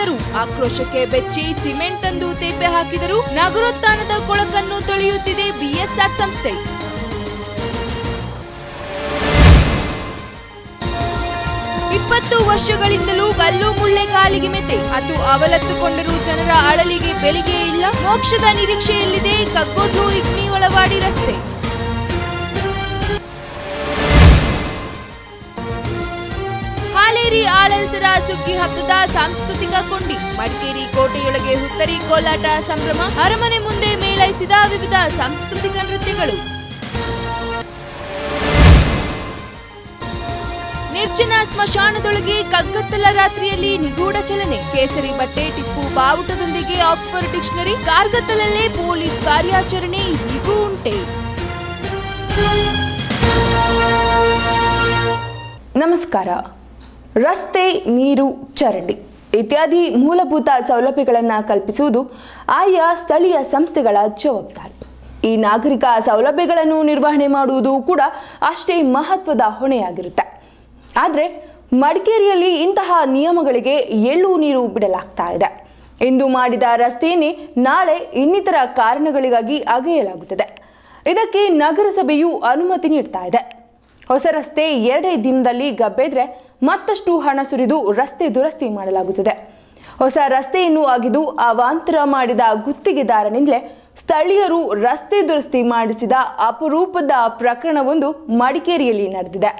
ಅಗೆದು ಆಕ್ರೋಶಕ್ಕೆ ಬೆಚ್ಚಿ ಸಿಮೆಂಟ್ ತಂದು ತೇಪೆ ಹಾಕಿದರು. ನಗರೋತ್ಥಾನದ ಕೊಳಕನ್ನು ತೊಳೆಯುತ್ತಿದೆ ಬಿಎಸ್ಆರ್ ಸಂಸ್ಥೆ. ಇಪ್ಪತ್ತು ವರ್ಷಗಳಿಂದಲೂ ಗಲ್ಲು ಮುಳ್ಳೆ ಕಾಲಿಗೆ ಮೆತೆ. ಅದು ಅವಲತ್ತುಕೊಂಡರೂ ಜನರ ಅಳಲಿಗೆ ಬೆಳಿಗ್ಗೆ ಇಲ್ಲ. ಮೋಕ್ಷದ ನಿರೀಕ್ಷೆಯಲ್ಲಿದೆ ಕಗ್ಗೊಂಡು ಇಗ್ನಿ ಒಳವಾಡಿ ರಸ್ತೆ. ಹಾಲೇರಿ ಆಳರಸರ ಸುಗ್ಗಿ ಹಬ್ಬದ ಸಾಂಸ್ಕೃತಿಕ ಕೊಂಡಿ ಮಡಿಕೇರಿ ಕೋಟೆಯೊಳಗೆ ಹುತ್ತರಿ ಕೋಲಾಟ ಸಂಭ್ರಮ. ಅರಮನೆ ಮುಂದೆ ಮೇಳೈಸಿದ ವಿವಿಧ ಸಾಂಸ್ಕೃತಿಕ ನೃತ್ಯಗಳು. ನಿರ್ಜನ ಸ್ಮಶಾನದೊಳಗೆ ಕಗ್ಗತ್ತಲ ರಾತ್ರಿಯಲ್ಲಿ ನಿಗೂಢ ಚಲನೆ. ಕೇಸರಿ ಬಟ್ಟೆ, ಟಿಪ್ಪು, ಬಾವುಟದೊಂದಿಗೆ ಆಕ್ಸ್ಫರ್ಡ್ ಡಿಕ್ಷನರಿ. ಕಾರ್ಗತ್ತಲಲ್ಲೇ ಪೊಲೀಸ್ ಕಾರ್ಯಾಚರಣೆ ಇಗೂ ಉಂಟೆ. ನಮಸ್ಕಾರ. ರಸ್ತೆ, ನೀರು, ಚರಂಡಿ ಇತ್ಯಾದಿ ಮೂಲಭೂತ ಸೌಲಭ್ಯಗಳನ್ನು ಕಲ್ಪಿಸುವುದು ಆಯಾ ಸ್ಥಳೀಯ ಸಂಸ್ಥೆಗಳ ಜವಾಬ್ದಾರಿ. ಈ ನಾಗರಿಕ ಸೌಲಭ್ಯಗಳನ್ನು ನಿರ್ವಹಣೆ ಮಾಡುವುದು ಕೂಡ ಅಷ್ಟೇ ಮಹತ್ವದ ಹೊಣೆಯಾಗಿರುತ್ತೆ. ಆದರೆ ಮಡಿಕೇರಿಯಲ್ಲಿ ಇಂತಹ ನಿಯಮಗಳಿಗೆ ಎಳ್ಳು ನೀರು ಬಿಡಲಾಗ್ತಾ ಇದೆ. ಇಂದು ಮಾಡಿದ ರಸ್ತೆಯನ್ನೇ ನಾಳೆ ಇನ್ನಿತರ ಕಾರಣಗಳಿಗಾಗಿ ಅಗೆಯಲಾಗುತ್ತದೆ. ಇದಕ್ಕೆ ನಗರಸಭೆಯು ಅನುಮತಿ ನೀಡ್ತಾ ಇದೆ. ಹೊಸ ರಸ್ತೆ ಎರಡೇ ದಿನದಲ್ಲಿ ಗಬ್ಬೆದ್ರೆ ಮತ್ತಷ್ಟು ಹಣ ಸುರಿದು ರಸ್ತೆ ದುರಸ್ತಿ ಮಾಡಲಾಗುತ್ತದೆ. ಹೊಸ ರಸ್ತೆಯನ್ನು ಅಗೆದು ಅವಾಂತರ ಮಾಡಿದ ಗುತ್ತಿಗೆದಾರನಿಂದಲೇ ಸ್ಥಳೀಯರು ರಸ್ತೆ ದುರಸ್ತಿ ಮಾಡಿಸಿದ ಅಪರೂಪದ ಪ್ರಕರಣವೊಂದು ಮಡಿಕೇರಿಯಲ್ಲಿ ನಡೆದಿದೆ.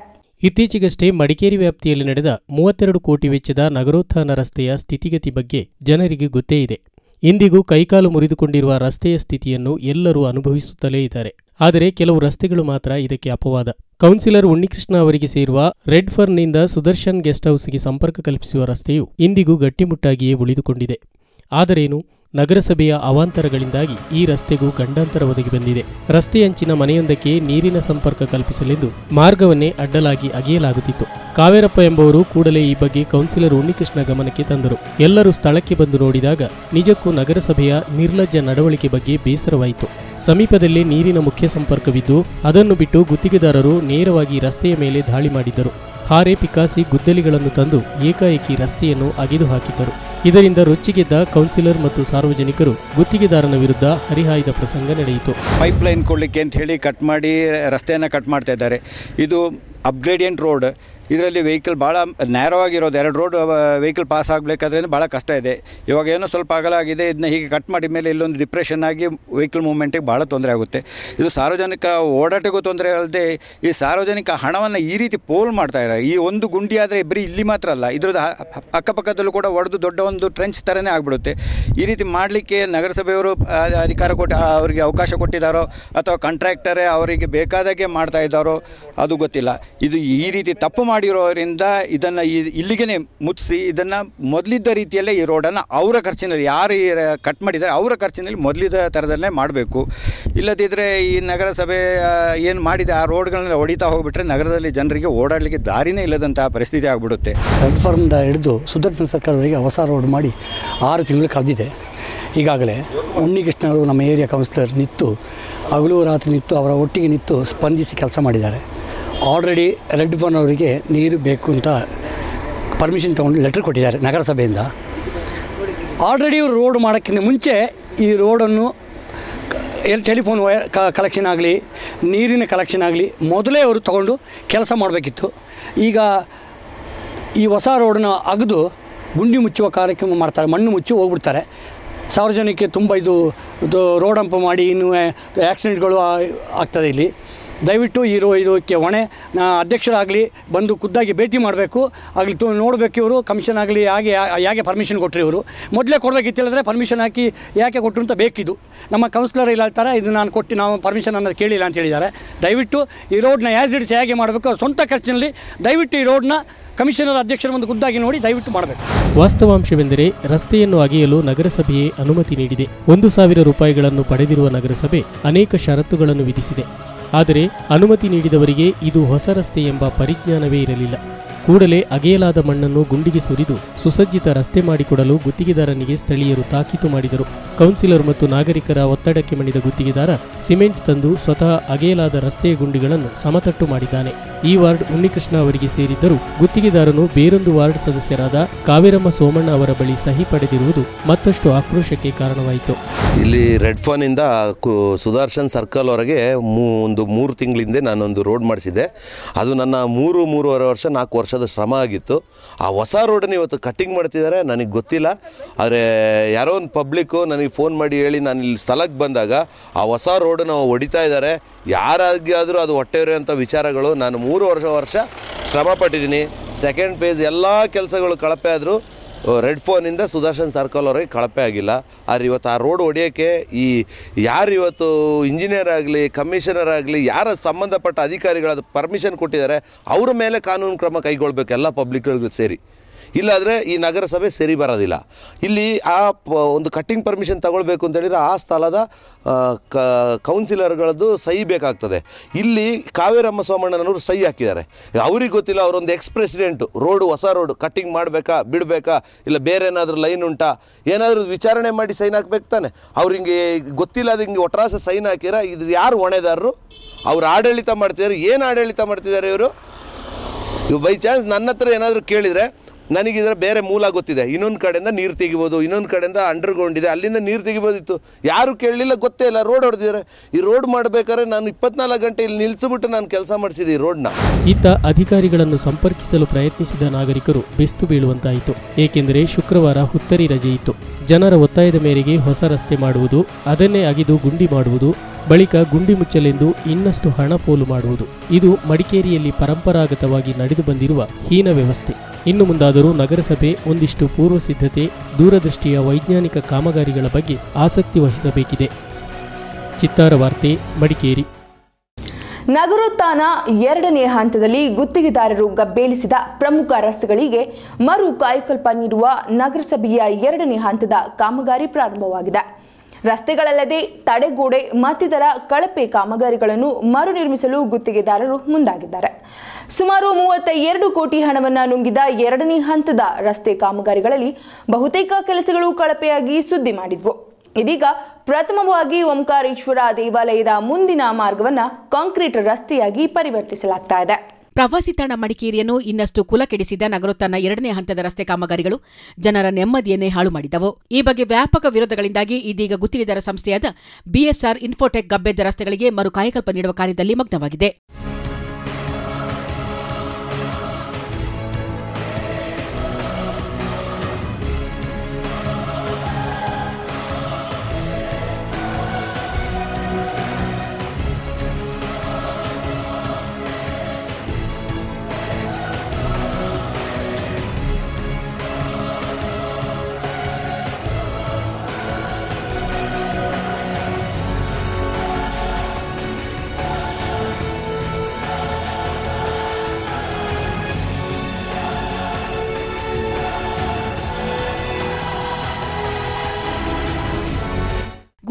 ಇತ್ತೀಚೆಗಷ್ಟೇ ಮಡಿಕೇರಿ ವ್ಯಾಪ್ತಿಯಲ್ಲಿ ನಡೆದ ಮೂವತ್ತೆರಡು ಕೋಟಿ ವೆಚ್ಚದ ನಗರೋತ್ಥಾನ ರಸ್ತೆಯ ಸ್ಥಿತಿಗತಿ ಬಗ್ಗೆ ಜನರಿಗೆ ಗೊತ್ತೇ ಇದೆ. ಇಂದಿಗೂ ಕೈಕಾಲು ಮುರಿದುಕೊಂಡಿರುವ ರಸ್ತೆಯ ಸ್ಥಿತಿಯನ್ನು ಎಲ್ಲರೂ ಅನುಭವಿಸುತ್ತಲೇ ಇದ್ದಾರೆ. ಆದರೆ ಕೆಲವು ರಸ್ತೆಗಳು ಮಾತ್ರ ಇದಕ್ಕೆ ಅಪವಾದ. ಕೌನ್ಸಿಲರ್ ಉಣ್ಣಿಕೃಷ್ಣ ಅವರಿಗೆ ಸೇರುವ ರೆಡ್ ಫರ್ನಿಂದ ಸುದರ್ಶನ್ ಗೆಸ್ಟ್ ಹೌಸ್ಗೆ ಸಂಪರ್ಕ ಕಲ್ಪಿಸುವ ರಸ್ತೆಯು ಇಂದಿಗೂ ಗಟ್ಟಿಮುಟ್ಟಾಗಿಯೇ ಉಳಿದುಕೊಂಡಿದೆ. ಆದರೇನು? ನಗರಸಭೆಯ ಅವಾಂತರಗಳಿಂದಾಗಿ ಈ ರಸ್ತೆಗೂ ಗಂಡಾಂತರ ಒದಗಿ ಬಂದಿದೆ. ರಸ್ತೆಯಂಚಿನ ಮನೆಯೊಂದಕ್ಕೆ ನೀರಿನ ಸಂಪರ್ಕ ಕಲ್ಪಿಸಲೆಂದು ಮಾರ್ಗವನ್ನೇ ಅಡ್ಡಲಾಗಿ ಅಗೆಯಲಾಗುತ್ತಿತ್ತು. ಕಾವೇರಪ್ಪ ಎಂಬುವರು ಕೂಡಲೇ ಈ ಬಗ್ಗೆ ಕೌನ್ಸಿಲರ್ ಉನ್ನಿಕೃಷ್ಣ ಗಮನಕ್ಕೆ ತಂದರು. ಎಲ್ಲರೂ ಸ್ಥಳಕ್ಕೆ ಬಂದು ನೋಡಿದಾಗ ನಿಜಕ್ಕೂ ನಗರಸಭೆಯ ನಿರ್ಲಜ್ಜ ನಡವಳಿಕೆ ಬಗ್ಗೆ ಬೇಸರವಾಯಿತು. ಸಮೀಪದಲ್ಲೇ ನೀರಿನ ಮುಖ್ಯ ಸಂಪರ್ಕವಿದ್ದು ಅದನ್ನು ಬಿಟ್ಟು ಗುತ್ತಿಗೆದಾರರು ನೇರವಾಗಿ ರಸ್ತೆಯ ಮೇಲೆ ದಾಳಿ ಮಾಡಿದ್ದರು. ಹಾರೆ ಪಿಕಾಸಿ ಗುದ್ದಲಿಗಳನ್ನು ತಂದು ಏಕಾಏಕಿ ರಸ್ತೆಯನ್ನು ಅಗೆದು ಹಾಕಿದ್ದರು ಇದರಿಂದ ರೊಚ್ಚಿಗೆದ್ದ ಕೌನ್ಸಿಲರ್ ಮತ್ತು ಸಾರ್ವಜನಿಕರು ಗುತ್ತಿಗೆದಾರನ ವಿರುದ್ಧ ಹರಿಹಾಯ್ದ ಪ್ರಸಂಗ ನಡೆಯಿತು. ಪೈಪ್ ಲೈನ್ ಕೊಡಲಿಕ್ಕೆ ಅಂತ ಹೇಳಿ ಕಟ್ ಮಾಡಿ ರಸ್ತೆಯನ್ನು ಕಟ್ ಮಾಡ್ತಾ ಇದ್ದಾರೆ. ಇದು ಅಪ್ಗ್ರೇಡಿಯಂಟ್ ರೋಡ್, ಇದರಲ್ಲಿ ವೆಹಿಕಲ್ ಭಾಳ ನ್ಯಾರೋ ಆಗಿರೋದು. ಎರಡು ರೋಡ್ ವೆಹಿಕಲ್ ಪಾಸ್ ಆಗಬೇಕಾದ್ರೆ ಭಾಳ ಕಷ್ಟ ಇದೆ. ಇವಾಗ ಏನೋ ಸ್ವಲ್ಪ ಅಗಲ ಆಗಿದೆ ಇದನ್ನ ಹೀಗೆ ಕಟ್ ಮಾಡಿದ ಮೇಲೆ ಇಲ್ಲೊಂದು ಡಿಪ್ರೆಷನ್ ಆಗಿ ವೆಹಿಕಲ್ ಮೂವ್ಮೆಂಟಿಗೆ ಭಾಳ ತೊಂದರೆ ಆಗುತ್ತೆ. ಇದು ಸಾರ್ವಜನಿಕ ಓಡಾಟಕ್ಕೂ ತೊಂದರೆ ಅಲ್ಲದೆ, ಈ ಸಾರ್ವಜನಿಕ ಹಣವನ್ನು ಈ ರೀತಿ ಪೋಲ್ ಮಾಡ್ತಾ ಇದ್ದಾರೆ. ಈ ಒಂದು ಗುಂಡಿ ಆದರೆ ಬರೀ ಇಲ್ಲಿ ಮಾತ್ರ ಅಲ್ಲ, ಇದ್ರದ್ದು ಅಕ್ಕಪಕ್ಕದಲ್ಲೂ ಕೂಡ ಒಡೆದು ದೊಡ್ಡ ಒಂದು ಟ್ರೆಂಚ್ ಥರನೇ ಆಗಿಬಿಡುತ್ತೆ. ಈ ರೀತಿ ಮಾಡಲಿಕ್ಕೆ ನಗರಸಭೆಯವರು ಅಧಿಕಾರ ಕೊಟ್ಟು ಅವರಿಗೆ ಅವಕಾಶ ಕೊಟ್ಟಿದ್ದಾರೋ, ಅಥವಾ ಕಾಂಟ್ರಾಕ್ಟರೇ ಅವರಿಗೆ ಬೇಕಾದಾಗೆ ಮಾಡ್ತಾ ಇದ್ದಾರೋ, ಅದು ಗೊತ್ತಿಲ್ಲ. ಇದು ಈ ರೀತಿ ತಪ್ಪು ಮಾಡಿರೋರಿಂದ ಇದನ್ನು ಇಲ್ಲಿಗೆ ಮುಚ್ಚಿಸಿ, ಇದನ್ನು ಮೊದಲಿದ್ದ ರೀತಿಯಲ್ಲೇ ಈ ರೋಡನ್ನು ಅವರ ಖರ್ಚಿನಲ್ಲಿ, ಯಾರು ಕಟ್ ಮಾಡಿದ್ದಾರೆ ಅವರ ಖರ್ಚಿನಲ್ಲಿ ಮೊದಲಿದ್ದ ಥರದಲ್ಲೇ ಮಾಡಬೇಕು. ಇಲ್ಲದಿದ್ದರೆ ಈ ನಗರಸಭೆ ಏನು ಮಾಡಿದೆ, ಆ ರೋಡ್ಗಳನ್ನ ಹೊಡಿತಾ ಹೋಗ್ಬಿಟ್ರೆ ನಗರದಲ್ಲಿ ಜನರಿಗೆ ಓಡಾಡಲಿಕ್ಕೆ ದಾರಿನೇ ಇಲ್ಲದಂತಹ ಪರಿಸ್ಥಿತಿ ಆಗಿಬಿಡುತ್ತೆ. ರೆಡ್ ಫಾರ್ಮ್ದ ಹಿಡಿದು ಸುದರ್ಶನ ಸರ್ಕಾರವರಿಗೆ ಹೊಸ ರೋಡ್ ಮಾಡಿ ಆರು ತಿಂಗಳು ಕಳೆದಿದೆ ಈಗಾಗಲೇ ಉಣ್ಣಿಕೃಷ್ಣ ಅವರು ನಮ್ಮ ಏರಿಯಾ ಕೌನ್ಸಿಲರ್ ನಿಂತು ಹಗಲು ರಾತ್ರಿ ನಿಂತು ಅವರ ಒಟ್ಟಿಗೆ ನಿಂತು ಸ್ಪಂದಿಸಿ ಕೆಲಸ ಮಾಡಿದ್ದಾರೆ. ಆಲ್ರೆಡಿ ರೆಡ್ ಫಾರ್ಮ್ ಅವರಿಗೆ ನೀರು ಬೇಕು ಅಂತ ಪರ್ಮಿಷನ್ ತೊಗೊಂಡು ಲೆಟ್ರ್ ಕೊಟ್ಟಿದ್ದಾರೆ ನಗರಸಭೆಯಿಂದ. ಆಲ್ರೆಡಿ ಇವರು ರೋಡ್ ಮಾಡೋಕ್ಕಿಂತ ಮುಂಚೆ ಈ ರೋಡನ್ನು ಏನು ಟೆಲಿಫೋನ್ ವೈರ್ ಕಲೆಕ್ಷನ್ ಆಗಲಿ, ನೀರಿನ ಕಲೆಕ್ಷನ್ ಆಗಲಿ ಮೊದಲೇ ಅವರು ತಗೊಂಡು ಕೆಲಸ ಮಾಡಬೇಕಿತ್ತು. ಈಗ ಈ ಹೊಸ ರೋಡನ್ನ ಅಗೆದು ಗುಂಡಿ ಮುಚ್ಚುವ ಕಾರ್ಯಕ್ರಮ ಮಾಡ್ತಾರೆ, ಮಣ್ಣು ಮುಚ್ಚಿ ಹೋಗ್ಬಿಡ್ತಾರೆ. ಸಾರ್ವಜನಿಕ ತುಂಬ ಇದು ರೋಡ್ ಮಾಡಿ ಇನ್ನೂ ಆ್ಯಕ್ಸಿಡೆಂಟ್ಗಳು ಆಗ್ತದೆ ಇಲ್ಲಿ. ದಯವಿಟ್ಟು ಈ ಇದಕ್ಕೆ ಹೊಣೆ ಅಧ್ಯಕ್ಷರಾಗಲಿ ಬಂದು ಖುದ್ದಾಗಿ ಭೇಟಿ ಮಾಡಬೇಕು. ಆಗಲಿ ತು, ನೋಡಬೇಕು ಇವರು, ಕಮಿಷನ್ ಆಗಲಿ ಹಾಗೆ ಯಾಕೆ ಪರ್ಮಿಷನ್ ಕೊಟ್ಟರು ಇವರು. ಮೊದಲೇ ಕೊಡಬೇಕಿತ್ತು ಹೇಳಿದ್ರೆ ಪರ್ಮಿಷನ್ ಹಾಕಿ ಯಾಕೆ ಕೊಟ್ಟರು ಅಂತ ಬೇಕಿದು ನಮ್ಮ ಕೌನ್ಸಿಲರ್ ಇಲ್ಲ ಹೇಳ್ತಾರೆ ಇದು ನಾನು ಕೊಟ್ಟು ನಾವು ಪರ್ಮಿಷನ್ ಅನ್ನೋದು ಕೇಳಿಲ್ಲ ಅಂತ ಹೇಳಿದ್ದಾರೆ. ದಯವಿಟ್ಟು ಈ ರೋಡ್ನ ಆ್ಯಸ್ ಇಡ್ಸ್ ಹೇಗೆ ಮಾಡಬೇಕು ಸ್ವಂತ ಖರ್ಚಿನಲ್ಲಿ ದಯವಿಟ್ಟು ಈ ರೋಡ್ನ ಕಮಿಷನರ್ ಅಧ್ಯಕ್ಷರ ಒಂದು ಖುದ್ದಾಗಿ ನೋಡಿ ದಯವಿಟ್ಟು ಮಾಡಬೇಕು. ವಾಸ್ತವಾಂಶವೆಂದರೆ ರಸ್ತೆಯನ್ನು ಅಗೆಯಲು ನಗರಸಭೆಯೇ ಅನುಮತಿ ನೀಡಿದೆ. ಒಂದು ಸಾವಿರ ರೂಪಾಯಿಗಳನ್ನು ಪಡೆದಿರುವ ನಗರಸಭೆ ಅನೇಕ ಷರತ್ತುಗಳನ್ನು ವಿಧಿಸಿದೆ. ಆದರೆ ಅನುಮತಿ ನೀಡಿದವರಿಗೆ ಇದು ಹೊಸ ರಸ್ತೆ ಎಂಬ ಪರಿಜ್ಞಾನವೇ ಇರಲಿಲ್ಲ. ಕೂಡಲೇ ಅಗೆಯಲಾದ ಮಣ್ಣನ್ನು ಗುಂಡಿಗೆ ಸುರಿದು ಸುಸಜ್ಜಿತ ರಸ್ತೆ ಮಾಡಿಕೊಡಲು ಗುತ್ತಿಗೆದಾರನಿಗೆ ಸ್ಥಳೀಯರು ತಾಕೀತು ಮಾಡಿದರು. ಕೌನ್ಸಿಲರ್ ಮತ್ತು ನಾಗರಿಕರ ಒತ್ತಡಕ್ಕೆ ಮಣಿದ ಗುತ್ತಿಗೆದಾರ ಸಿಮೆಂಟ್ ತಂದು ಸ್ವತಃ ಅಗೆಯಲಾದ ರಸ್ತೆಯ ಗುಂಡಿಗಳನ್ನು ಸಮತಟ್ಟು ಮಾಡಿದ್ದಾನೆ. ಈ ವಾರ್ಡ್ ಉನ್ನಿಕೃಷ್ಣ ಅವರಿಗೆ ಸೇರಿದ್ದರೂ ಗುತ್ತಿಗೆದಾರನು ಬೇರೊಂದು ವಾರ್ಡ್ ಸದಸ್ಯರಾದ ಕಾವೇರಮ್ಮ ಸೋಮಣ್ಣ ಅವರ ಬಳಿ ಸಹಿ ಪಡೆದಿರುವುದು ಮತ್ತಷ್ಟು ಆಕ್ರೋಶಕ್ಕೆ ಕಾರಣವಾಯಿತು. ಇಲ್ಲಿ ರೆಡ್ ಫೋನ್ ಇಂದ ಸುದರ್ಶನ್ ಸರ್ಕಲ್ ವರೆಗೆ ಒಂದು ಮೂರು ತಿಂಗಳಿಂದ ನಾನೊಂದು ರೋಡ್ ಮಾಡಿಸಿದೆ ಅದು ನನ್ನ ಮೂರು, ಮೂರುವರೆ ವರ್ಷ ನಾಲ್ಕು ವರ್ಷದ ಶ್ರಮ ಆಗಿತ್ತು. ಆ ಹೊಸ ರೋಡನ್ನು ಇವತ್ತು ಕಟ್ಟಿಂಗ್ ಮಾಡ್ತಿದ್ದಾರೆ. ನನಗೆ ಗೊತ್ತಿಲ್ಲ. ಆದರೆ ಯಾರೋ ಒಂದು ಪಬ್ಲಿಕ್ಕು ನನಗೆ ಫೋನ್ ಮಾಡಿ ಹೇಳಿ ನಾನು ಇಲ್ಲಿ ಸ್ಥಳಕ್ಕೆ ಬಂದಾಗ ಆ ಹೊಸ ರೋಡನ್ನು ಹೊಡಿತಾ ಇದ್ದಾರೆ. ಯಾರಾಗಿ ಆದರೂ ಅದು ಹೊಟ್ಟೆ ಅಂತ ವಿಚಾರಗಳು. ನಾನು ಮೂರು ವರ್ಷ ವರ್ಷ ಶ್ರಮ ಪಟ್ಟಿದ್ದೀನಿ. ಸೆಕೆಂಡ್ ಪೇಜ್ ಎಲ್ಲ ಕೆಲಸಗಳು ಕಳಪೆ ಆದರೂ ರೆಡ್ ಫೋನಿಂದ ಸುದರ್ಶನ್ ಸರ್ಕಲ್ ಅವರಿಗೆ ಕಳಪೆ ಆಗಿಲ್ಲ. ಆದರೆ ಇವತ್ತು ಆ ರೋಡ್ ಹೊಡೆಯೋಕ್ಕೆ ಈ ಯಾರು ಇವತ್ತು ಇಂಜಿನಿಯರ್ ಆಗಲಿ ಕಮಿಷನರ್ ಆಗಲಿ, ಯಾರ ಸಂಬಂಧಪಟ್ಟ ಅಧಿಕಾರಿಗಳ ಪರ್ಮಿಷನ್ ಕೊಟ್ಟಿದ್ದಾರೆ, ಅವ್ರ ಮೇಲೆ ಕಾನೂನು ಕ್ರಮ ಕೈಗೊಳ್ಬೇಕು ಎಲ್ಲ ಪಬ್ಲಿಕ್ಗಳಿಗೂ ಸೇರಿ. ಇಲ್ಲಾದರೆ ಈ ನಗರಸಭೆ ಸರಿ ಬರೋದಿಲ್ಲ. ಇಲ್ಲಿ ಆ ಒಂದು ಕಟ್ಟಿಂಗ್ ಪರ್ಮಿಷನ್ ತಗೊಳ್ಬೇಕು ಅಂತ ಹೇಳಿದ್ರೆ ಆ ಸ್ಥಳದ ಕ ಕೌನ್ಸಿಲರ್ಗಳದ್ದು ಸಹಿ ಬೇಕಾಗ್ತದೆ. ಇಲ್ಲಿ ಕಾವೇರಮ್ಮ ಸೋಮಣ್ಣನವರು ಸಹಿ ಹಾಕಿದ್ದಾರೆ. ಅವ್ರಿಗೆ ಗೊತ್ತಿಲ್ಲ, ಅವರೊಂದು ಎಕ್ಸ್ ಪ್ರೆಸಿಡೆಂಟು ರೋಡು ಹೊಸ ರೋಡು ಕಟ್ಟಿಂಗ್ ಮಾಡಬೇಕಾ, ಬಿಡಬೇಕಾ, ಇಲ್ಲ ಬೇರೆ ಏನಾದರೂ ಲೈನ್ ಉಂಟಾ? ಏನಾದರೂ ವಿಚಾರಣೆ ಮಾಡಿ ಸೈನ್ ಹಾಕ್ಬೇಕು ತಾನೆ. ಅವ್ರಿಗೆ ಗೊತ್ತಿಲ್ಲ, ಅದು ಹಿಂಗೆ ಒಟ್ರಾಸ ಸೈನ್ ಹಾಕಿರ, ಇದು ಯಾರು ಹೊಣೆದಾರರು? ಅವ್ರು ಆಡಳಿತ ಮಾಡ್ತಿದ್ದಾರೆ. ಏನು ಆಡಳಿತ ಮಾಡ್ತಿದ್ದಾರೆ ಇವರು? ಇವು ಬೈ ಚಾನ್ಸ್ ನನ್ನ ಹತ್ರ ಏನಾದರೂ ಕೇಳಿದರೆ ನನಗಿದ್ರೆ ಬೇರೆ ಮೂಲ ಗೊತ್ತಿದೆ. ಇನ್ನೊಂದು ಕಡೆಯಿಂದ ನೀರು ತೆಗಿಬೋದು, ಇನ್ನೊಂದು ಕಡೆಯಿಂದ ಅಂಡರ್ಗ್ರೌಂಡ್ ಇದೆ. ಅಲ್ಲಿಂದ ನೀರು ತೆಗಿಬೋದಿತ್ತು. ಯಾರು ಕೇಳಲಿಲ್ಲ, ಗೊತ್ತೇ ಇಲ್ಲ. ರೋಡ್ ಹೊಡೆದಿದ್ದಾರೆ. ಈ ರೋಡ್ ಮಾಡಬೇಕಾದ್ರೆ ನಾನು ಇಪ್ಪತ್ನಾಲ್ಕು ಗಂಟೆ ಇಲ್ಲಿ ನಿಲ್ಲಿಸಿಬಿಟ್ಟು ನಾನು ಕೆಲಸ ಮಾಡಿಸಿದೆ ಈ ರೋಡ್ನ. ಇತ್ತ ಅಧಿಕಾರಿಗಳನ್ನು ಸಂಪರ್ಕಿಸಲು ಪ್ರಯತ್ನಿಸಿದ ನಾಗರಿಕರು ಬೆಸ್ತು ಬೀಳುವಂತಾಯಿತು. ಏಕೆಂದರೆ ಶುಕ್ರವಾರ ಹುತ್ತರಿ ರಜೆ ಇತ್ತು. ಜನರ ಒತ್ತಾಯದ ಮೇರೆಗೆ ಹೊಸ ರಸ್ತೆ ಮಾಡುವುದು, ಅದನ್ನೇ ಅಗಿದು ಗುಂಡಿ ಮಾಡುವುದು, ಬಳಿಕ ಗುಂಡಿ ಮುಚ್ಚಲೆಂದು ಇನ್ನಷ್ಟು ಹಣ ಪೋಲು ಮಾಡುವುದು. ಇದು ಮಡಿಕೇರಿಯಲ್ಲಿ ಪರಂಪರಾಗತವಾಗಿ ನಡೆದು ಬಂದಿರುವ ಹೀನ ವ್ಯವಸ್ಥೆ. ಇನ್ನು ಮುಂದಾದರೂ ನಗರಸಭೆ ಒಂದಿಷ್ಟು ಪೂರ್ವ ಸಿದ್ಧತೆ, ದೂರದೃಷ್ಟಿಯ ವೈಜ್ಞಾನಿಕ ಕಾಮಗಾರಿಗಳ ಬಗ್ಗೆ ಆಸಕ್ತಿ ವಹಿಸಬೇಕಿದೆ. ಚಿತ್ತಾರ ವಾರ್ತೆ, ಮಡಿಕೇರಿ. ನಗರೋತ್ಥಾನ ಎರಡನೇ ಹಂತದಲ್ಲಿ ಗುತ್ತಿಗೆದಾರರು ಗಬ್ಬೇಳಿಸಿದ ಪ್ರಮುಖ ರಸ್ತೆಗಳಿಗೆ ಮರು ಕಾಯಕಲ್ಪ ನೀಡುವ ನಗರಸಭೆಯ ಎರಡನೇ ಹಂತದ ಕಾಮಗಾರಿ ಪ್ರಾರಂಭವಾಗಿದೆ. ರಸ್ತೆಗಳಲ್ಲದೆ ತಡೆಗೋಡೆ, ಮತ್ತಿತರ ಕಳಪೆ ಕಾಮಗಾರಿಗಳನ್ನು ಮರು ನಿರ್ಮಿಸಲು ಗುತ್ತಿಗೆದಾರರು ಮುಂದಾಗಿದ್ದಾರೆ. ಸುಮಾರು ಮೂವತ್ತ ಎರಡು ಕೋಟಿ ಹಣವನ್ನು ನುಂಗಿದ ಎರಡನೇ ಹಂತದ ರಸ್ತೆ ಕಾಮಗಾರಿಗಳಲ್ಲಿ ಬಹುತೇಕ ಕೆಲಸಗಳು ಕಳಪೆಯಾಗಿ ಸುದ್ದಿ ಮಾಡಿದ್ವು. ಇದೀಗ ಪ್ರಥಮವಾಗಿ ಓಂಕಾರೇಶ್ವರ ದೇವಾಲಯದ ಮುಂದಿನ ಮಾರ್ಗವನ್ನ ಕಾಂಕ್ರೀಟ್ ರಸ್ತೆಯಾಗಿ ಪರಿವರ್ತಿಸಲಾಗ್ತಾ ಇದೆ. ಪ್ರವಾಸಿ ತಾಣ ಮಡಿಕೇರಿಯನ್ನು ಇನ್ನಷ್ಟು ಕುಲಕೆಡಿಸಿದ ನಗರೋತ್ತನ ಎರಡನೇ ಹಂತದ ರಸ್ತೆ ಕಾಮಗಾರಿಗಳು ಜನರ ನೆಮ್ಮದಿಯನ್ನೇ ಹಾಳು ಮಾಡಿದವು. ಈ ಬಗ್ಗೆ ವ್ಯಾಪಕ ವಿರೋಧಗಳಿಂದಾಗಿ ಇದೀಗ ಗುತ್ತಿಗೆದಾರ ಸಂಸ್ಥೆಯಾದ ಬಿಎಸ್ಆರ್ ಇನ್ಫೋಟೆಕ್ ಗಬ್ಬೆದ್ದ ರಸ್ತೆಗಳಿಗೆ ಮರು ಕಾಯಕಲ್ಪ ನೀಡುವ ಕಾರ್ಯದಲ್ಲಿ ಮಗ್ನವಾಗಿದೆ.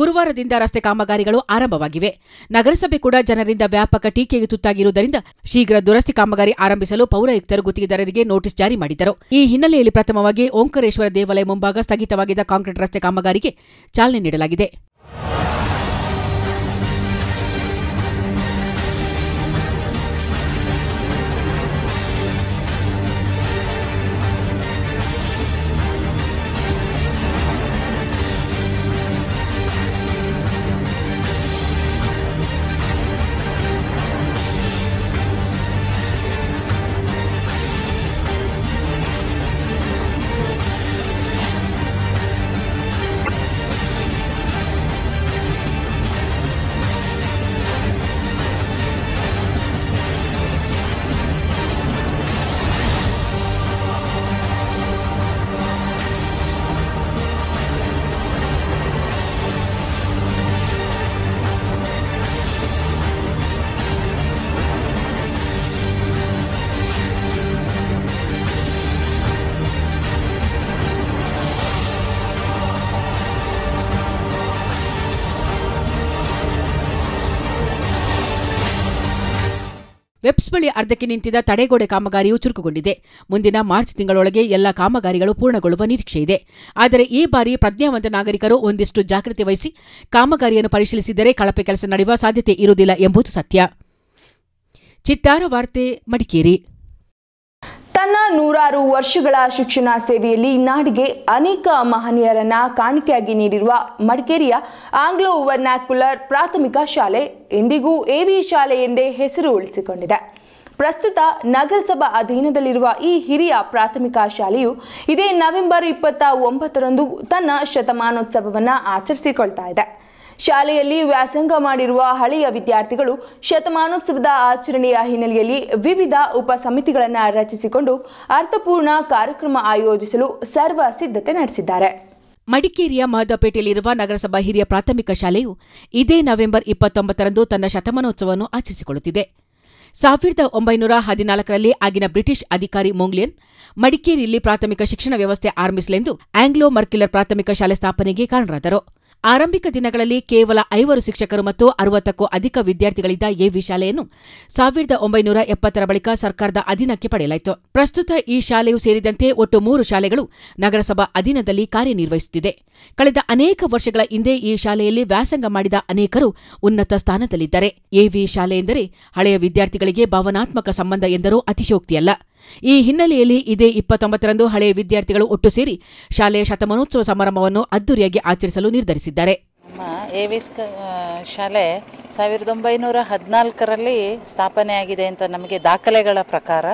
ಗುರುವಾರದಿಂದ ರಸ್ತೆ ಕಾಮಗಾರಿಗಳು ಆರಂಭವಾಗಿವೆ. ನಗರಸಭೆ ಕೂಡ ಜನರಿಂದ ವ್ಯಾಪಕ ಟೀಕೆಗೆ ತುತ್ತಾಗಿರುವುದರಿಂದ ಶೀಘ್ರ ದುರಸ್ತಿ ಕಾಮಗಾರಿ ಆರಂಭಿಸಲು ಪೌರಾಯುಕ್ತರು ಗುತ್ತಿಗೆದಾರರಿಗೆ ನೋಟಿಸ್ ಜಾರಿ ಮಾಡಿದರು. ಈ ಹಿನ್ನೆಲೆಯಲ್ಲಿ ಪ್ರಥಮವಾಗಿ ಓಂಕಾರೇಶ್ವರ ದೇವಾಲಯ ಮುಂಭಾಗ ಸ್ಥಗಿತವಾಗಿದ್ದ ಕಾಂಕ್ರೀಟ್ ರಸ್ತೆ ಕಾಮಗಾರಿಗೆ ಚಾಲನೆ ನೀಡಲಾಗಿದೆ. ವೆಬ್ಸ್ ಬಳಿ ಅರ್ಧಕ್ಕೆ ನಿಂತಿದ್ದ ತಡೆಗೋಡೆ ಕಾಮಗಾರಿಯು ಚುರುಕುಗೊಂಡಿದೆ. ಮುಂದಿನ ಮಾರ್ಚ್ ತಿಂಗಳೊಳಗೆ ಎಲ್ಲ ಕಾಮಗಾರಿಗಳು ಪೂರ್ಣಗೊಳ್ಳುವ ನಿರೀಕ್ಷೆ ಇದೆ. ಆದರೆ ಈ ಬಾರಿ ಪ್ರಜ್ಞಾವಂತ ನಾಗರಿಕರು ಒಂದಿಷ್ಟು ಜಾಗೃತಿ ವಹಿಸಿ ಕಾಮಗಾರಿಯನ್ನು ಪರಿಶೀಲಿಸಿದರೆ ಕಳಪೆ ಕೆಲಸ ನಡೆಯುವ ಸಾಧ್ಯತೆ ಇರುವುದಿಲ್ಲ ಎಂಬುದು ಸತ್ಯ. ಚಿತ್ತಾರ ವಾರ್ತೆ, ಮಡಿಕೇರಿ. ತನ್ನ ನೂರಾರು ವರ್ಷಗಳ ಶಿಕ್ಷಣ ಸೇವೆಯಲ್ಲಿ ನಾಡಿಗೆ ಅನೇಕ ಮಹನೀಯರನ್ನ ಕಾಣಿಕೆಯಾಗಿ ನೀಡಿರುವ ಮಡಿಕೇರಿಯ ಆಂಗ್ಲೋ ವರ್ನಾಕ್ಯುಲರ್ ಪ್ರಾಥಮಿಕ ಶಾಲೆ ಇಂದಿಗೂ ಎವಿ ಶಾಲೆ ಎಂದೇ ಹೆಸರು ಉಳಿಸಿಕೊಂಡಿದೆ. ಪ್ರಸ್ತುತ ನಗರಸಭಾ ಅಧೀನದಲ್ಲಿರುವ ಈ ಹಿರಿಯ ಪ್ರಾಥಮಿಕ ಶಾಲೆಯು ಇದೇ ನವೆಂಬರ್ ಇಪ್ಪತ್ತ ಒಂಬತ್ತರಂದು ತನ್ನ ಶತಮಾನೋತ್ಸವವನ್ನು ಆಚರಿಸಿಕೊಳ್ತಾ ಇದೆ. ಶಾಲೆಯಲ್ಲಿ ವ್ಯಾಸಂಗ ಮಾಡಿರುವ ಹಳೆಯ ವಿದ್ಯಾರ್ಥಿಗಳು ಶತಮಾನೋತ್ಸವದ ಆಚರಣೆಯ ಹಿನ್ನೆಲೆಯಲ್ಲಿ ವಿವಿಧ ಉಪ ಸಮಿತಿಗಳನ್ನು ರಚಿಸಿಕೊಂಡು ಅರ್ಥಪೂರ್ಣ ಕಾರ್ಯಕ್ರಮ ಆಯೋಜಿಸಲು ಸರ್ವ ಸಿದ್ಧತೆ ನಡೆಸಿದ್ದಾರೆ. ಮಡಿಕೇರಿಯ ಮಹದಪೇಟೆಯಲ್ಲಿರುವ ನಗರಸಭಾ ಹಿರಿಯ ಪ್ರಾಥಮಿಕ ಶಾಲೆಯು ಇದೇ ನವೆಂಬರ್ ಇಪ್ಪತ್ತೊಂಬತ್ತರಂದು ತನ್ನ ಶತಮಾನೋತ್ಸವವನ್ನು ಆಚರಿಸಿಕೊಳ್ಳುತ್ತಿದೆ. ಸಾವಿರದ ಒಂಬೈನೂರ ಹದಿನಾಲ್ಕರಲ್ಲಿ ಆಗಿನ ಬ್ರಿಟಿಷ್ ಅಧಿಕಾರಿ ಮೊಂಗ್ಲಿಯನ್ ಮಡಿಕೇರಿಯಲ್ಲಿ ಪ್ರಾಥಮಿಕ ಶಿಕ್ಷಣ ವ್ಯವಸ್ಥೆ ಆರಂಭಿಸಲೆಂದು ಆಂಗ್ಲೋ ಮರ್ಕ್ಯುಲರ್ ಪ್ರಾಥಮಿಕ ಶಾಲೆ ಸ್ಥಾಪನೆಗೆ ಕಾರಣರಾದರು. ಆರಂಭಿಕ ದಿನಗಳಲ್ಲಿ ಕೇವಲ ಐವರು ಶಿಕ್ಷಕರು ಮತ್ತು ಅರವತ್ತಕ್ಕೂ ಅಧಿಕ ವಿದ್ಯಾರ್ಥಿಗಳಿದ್ದ ಎವಿ ಶಾಲೆಯನ್ನು ಸಾವಿರದ ಒಂಬೈನೂರ ಎಪ್ಪತ್ತರ ಬಳಿಕ ಸರ್ಕಾರದ ಅಧೀನಕ್ಕೆ ಪಡೆಯಲಾಯಿತು. ಪ್ರಸ್ತುತ ಈ ಶಾಲೆಯು ಸೇರಿದಂತೆ ಒಟ್ಟು ಮೂರು ಶಾಲೆಗಳು ನಗರಸಭಾ ಅಧೀನದಲ್ಲಿ ಕಾರ್ಯನಿರ್ವಹಿಸುತ್ತಿದೆ. ಕಳೆದ ಅನೇಕ ವರ್ಷಗಳ ಹಿಂದೆ ಈ ಶಾಲೆಯಲ್ಲಿ ವ್ಯಾಸಂಗ ಮಾಡಿದ ಅನೇಕರು ಉನ್ನತ ಸ್ಥಾನದಲ್ಲಿದ್ದಾರೆ. ಎವಿ ಶಾಲೆ ಎಂದರೆ ಹಳೆಯ ವಿದ್ಯಾರ್ಥಿಗಳಿಗೆ ಭಾವನಾತ್ಮಕ ಸಂಬಂಧ ಎಂದರೂ ಅತಿಶಯೋಕ್ತಿಯಲ್ಲ. ಈ ಹಿನ್ನೆಲೆಯಲ್ಲಿ ಇದೇ ಇಪ್ಪತ್ತೊಂಬತ್ತರಂದು ಹಳೆಯ ವಿದ್ಯಾರ್ಥಿಗಳು ಒಟ್ಟು ಸೇರಿ ಶಾಲೆಯ ಶತಮಾನೋತ್ಸವ ಸಮಾರಂಭವನ್ನು ಅದ್ದೂರಿಯಾಗಿ ಆಚರಿಸಲು ನಿರ್ಧರಿಸಿದ್ದಾರೆ. ಎವಿಸ್ ಶಾಲೆ ಸಾವಿರದ ಒಂಬೈನೂರ ಹದಿನಾಲ್ಕರಲ್ಲಿ ಸ್ಥಾಪನೆಯಾಗಿದೆ ಅಂತ ನಮಗೆ ದಾಖಲೆಗಳ ಪ್ರಕಾರ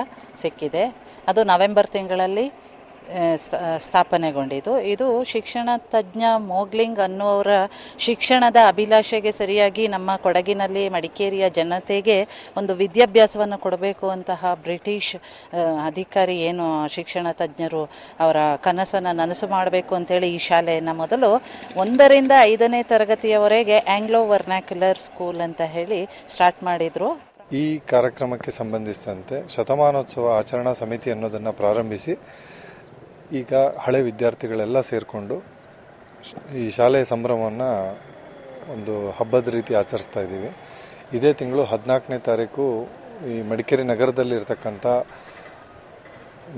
ಸಿಕ್ಕಿದೆ. ಅದು ನವೆಂಬರ್ ತಿಂಗಳಲ್ಲಿ ಸ್ಥಾಪನೆಗೊಂಡಿದ್ದು ಇದು ಶಿಕ್ಷಣ ತಜ್ಞ ಮೋಗ್ಲಿಂಗ್ ಅನ್ನುವರ ಶಿಕ್ಷಣದ ಅಭಿಲಾಷೆಗೆ ಸರಿಯಾಗಿ ನಮ್ಮ ಕೊಡಗಿನಲ್ಲಿ ಮಡಿಕೇರಿಯ ಜನತೆಗೆ ಒಂದು ವಿದ್ಯಾಭ್ಯಾಸವನ್ನು ಕೊಡಬೇಕು ಅಂತಹ ಬ್ರಿಟಿಷ್ ಅಧಿಕಾರಿ ಏನು ಶಿಕ್ಷಣ ತಜ್ಞರು ಅವರ ಕನಸನ್ನು ನನಸು ಮಾಡಬೇಕು ಅಂತೇಳಿ ಈ ಶಾಲೆಯನ್ನು ಮೊದಲು ಒಂದರಿಂದ ಐದನೇ ತರಗತಿಯವರೆಗೆ ಆಂಗ್ಲೋ ವರ್ನಾಕ್ಯುಲರ್ ಸ್ಕೂಲ್ ಅಂತ ಹೇಳಿ ಸ್ಟಾರ್ಟ್ ಮಾಡಿದ್ರು. ಈ ಕಾರ್ಯಕ್ರಮಕ್ಕೆ ಸಂಬಂಧಿಸಿದಂತೆ ಶತಮಾನೋತ್ಸವ ಆಚರಣಾ ಸಮಿತಿ ಅನ್ನೋದನ್ನು ಪ್ರಾರಂಭಿಸಿ ಈಗ ಹಳೆ ವಿದ್ಯಾರ್ಥಿಗಳೆಲ್ಲ ಸೇರಿಕೊಂಡು ಈ ಶಾಲೆಯ ಸಂಭ್ರಮವನ್ನು ಒಂದು ಹಬ್ಬದ ರೀತಿ ಆಚರಿಸ್ತಾ ಇದ್ದೀವಿ. ಇದೇ ತಿಂಗಳು ಹದಿನಾಲ್ಕನೇ ತಾರೀಕು ಈ ಮಡಿಕೇರಿ ನಗರದಲ್ಲಿರ್ತಕ್ಕಂಥ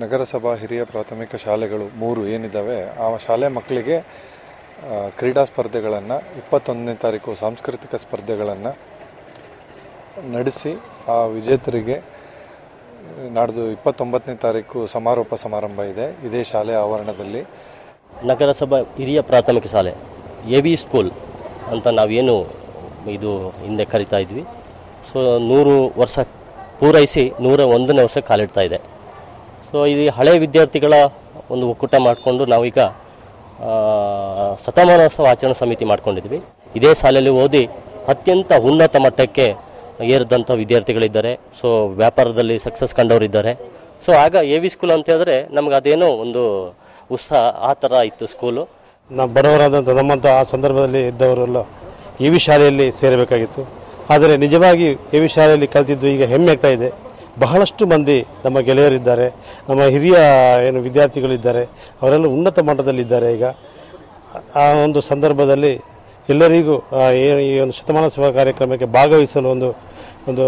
ನಗರಸಭಾ ಹಿರಿಯ ಪ್ರಾಥಮಿಕ ಶಾಲೆಗಳು ಮೂರು ಏನಿದ್ದಾವೆ, ಆ ಶಾಲೆ ಮಕ್ಕಳಿಗೆ ಕ್ರೀಡಾ ಸ್ಪರ್ಧೆಗಳನ್ನು, ಇಪ್ಪತ್ತೊಂದನೇ ತಾರೀಕು ಸಾಂಸ್ಕೃತಿಕ ಸ್ಪರ್ಧೆಗಳನ್ನು ನಡೆಸಿ ಆ ವಿಜೇತರಿಗೆ ನಾಡ್ದು ಇಪ್ಪತ್ತೊಂಬತ್ತನೇ ತಾರೀಕು ಸಮಾರೋಪ ಸಮಾರಂಭ ಇದೆ. ಇದೇ ಶಾಲೆ ಆವರಣದಲ್ಲಿ. ನಗರಸಭಾ ಹಿರಿಯ ಪ್ರಾಥಮಿಕ ಶಾಲೆ, ಎ ವಿ ಸ್ಕೂಲ್ ಅಂತ ನಾವೇನು ಇದು ಹಿಂದೆ ಕರಿತಾ ಇದ್ವಿ. ಸೊ ನೂರು ವರ್ಷ ಪೂರೈಸಿ ನೂರ ಒಂದನೇ ವರ್ಷ ಕಾಲಿಡ್ತಾ ಇದೆ. ಸೊ ಇದು ಹಳೆ ವಿದ್ಯಾರ್ಥಿಗಳ ಒಂದು ಒಕ್ಕೂಟ ಮಾಡಿಕೊಂಡು ನಾವೀಗ ಶತಮಾನೋತ್ಸವ ಆಚರಣಾ ಸಮಿತಿ ಮಾಡ್ಕೊಂಡಿದ್ವಿ. ಇದೇ ಶಾಲೆಯಲ್ಲಿ ಓದಿ ಅತ್ಯಂತ ಉನ್ನತ ಮಟ್ಟಕ್ಕೆ ಏರಿದಂಥ ವಿದ್ಯಾರ್ಥಿಗಳಿದ್ದಾರೆ. ಸೊ ವ್ಯಾಪಾರದಲ್ಲಿ ಸಕ್ಸಸ್ ಕಂಡವರಿದ್ದಾರೆ. ಸೊ ಆಗ ಎ ವಿ ಸ್ಕೂಲ್ ಅಂತ ಹೇಳಿದ್ರೆ ನಮ್ಗೆ ಅದೇನೋ ಒಂದು ಉತ್ಸಾಹ ಆ ಥರ ಇತ್ತು ಸ್ಕೂಲು ನಾವು ಬಡವರಾದಂಥ ನಮ್ಮಂಥ ಆ ಸಂದರ್ಭದಲ್ಲಿ ಇದ್ದವರೆಲ್ಲ ಎ ವಿ ಶಾಲೆಯಲ್ಲಿ ಸೇರಬೇಕಾಗಿತ್ತು. ಆದರೆ ನಿಜವಾಗಿ ಎ ವಿ ಶಾಲೆಯಲ್ಲಿ ಕಲಿತಿದ್ದು ಈಗ ಹೆಮ್ಮೆ ಆಗ್ತಾ ಇದೆ. ಬಹಳಷ್ಟು ಮಂದಿ ನಮ್ಮ ಗೆಳೆಯರಿದ್ದಾರೆ. ನಮ್ಮ ಹಿರಿಯ ಏನು ವಿದ್ಯಾರ್ಥಿಗಳಿದ್ದಾರೆ. ಅವರೆಲ್ಲ ಉನ್ನತ ಮಟ್ಟದಲ್ಲಿದ್ದಾರೆ ಈಗ. ಆ ಒಂದು ಸಂದರ್ಭದಲ್ಲಿ ಎಲ್ಲರಿಗೂ ಈ ಒಂದು ಶತಮಾನೋತ್ಸವ ಕಾರ್ಯಕ್ರಮಕ್ಕೆ ಭಾಗವಹಿಸಲು ಒಂದು ಒಂದು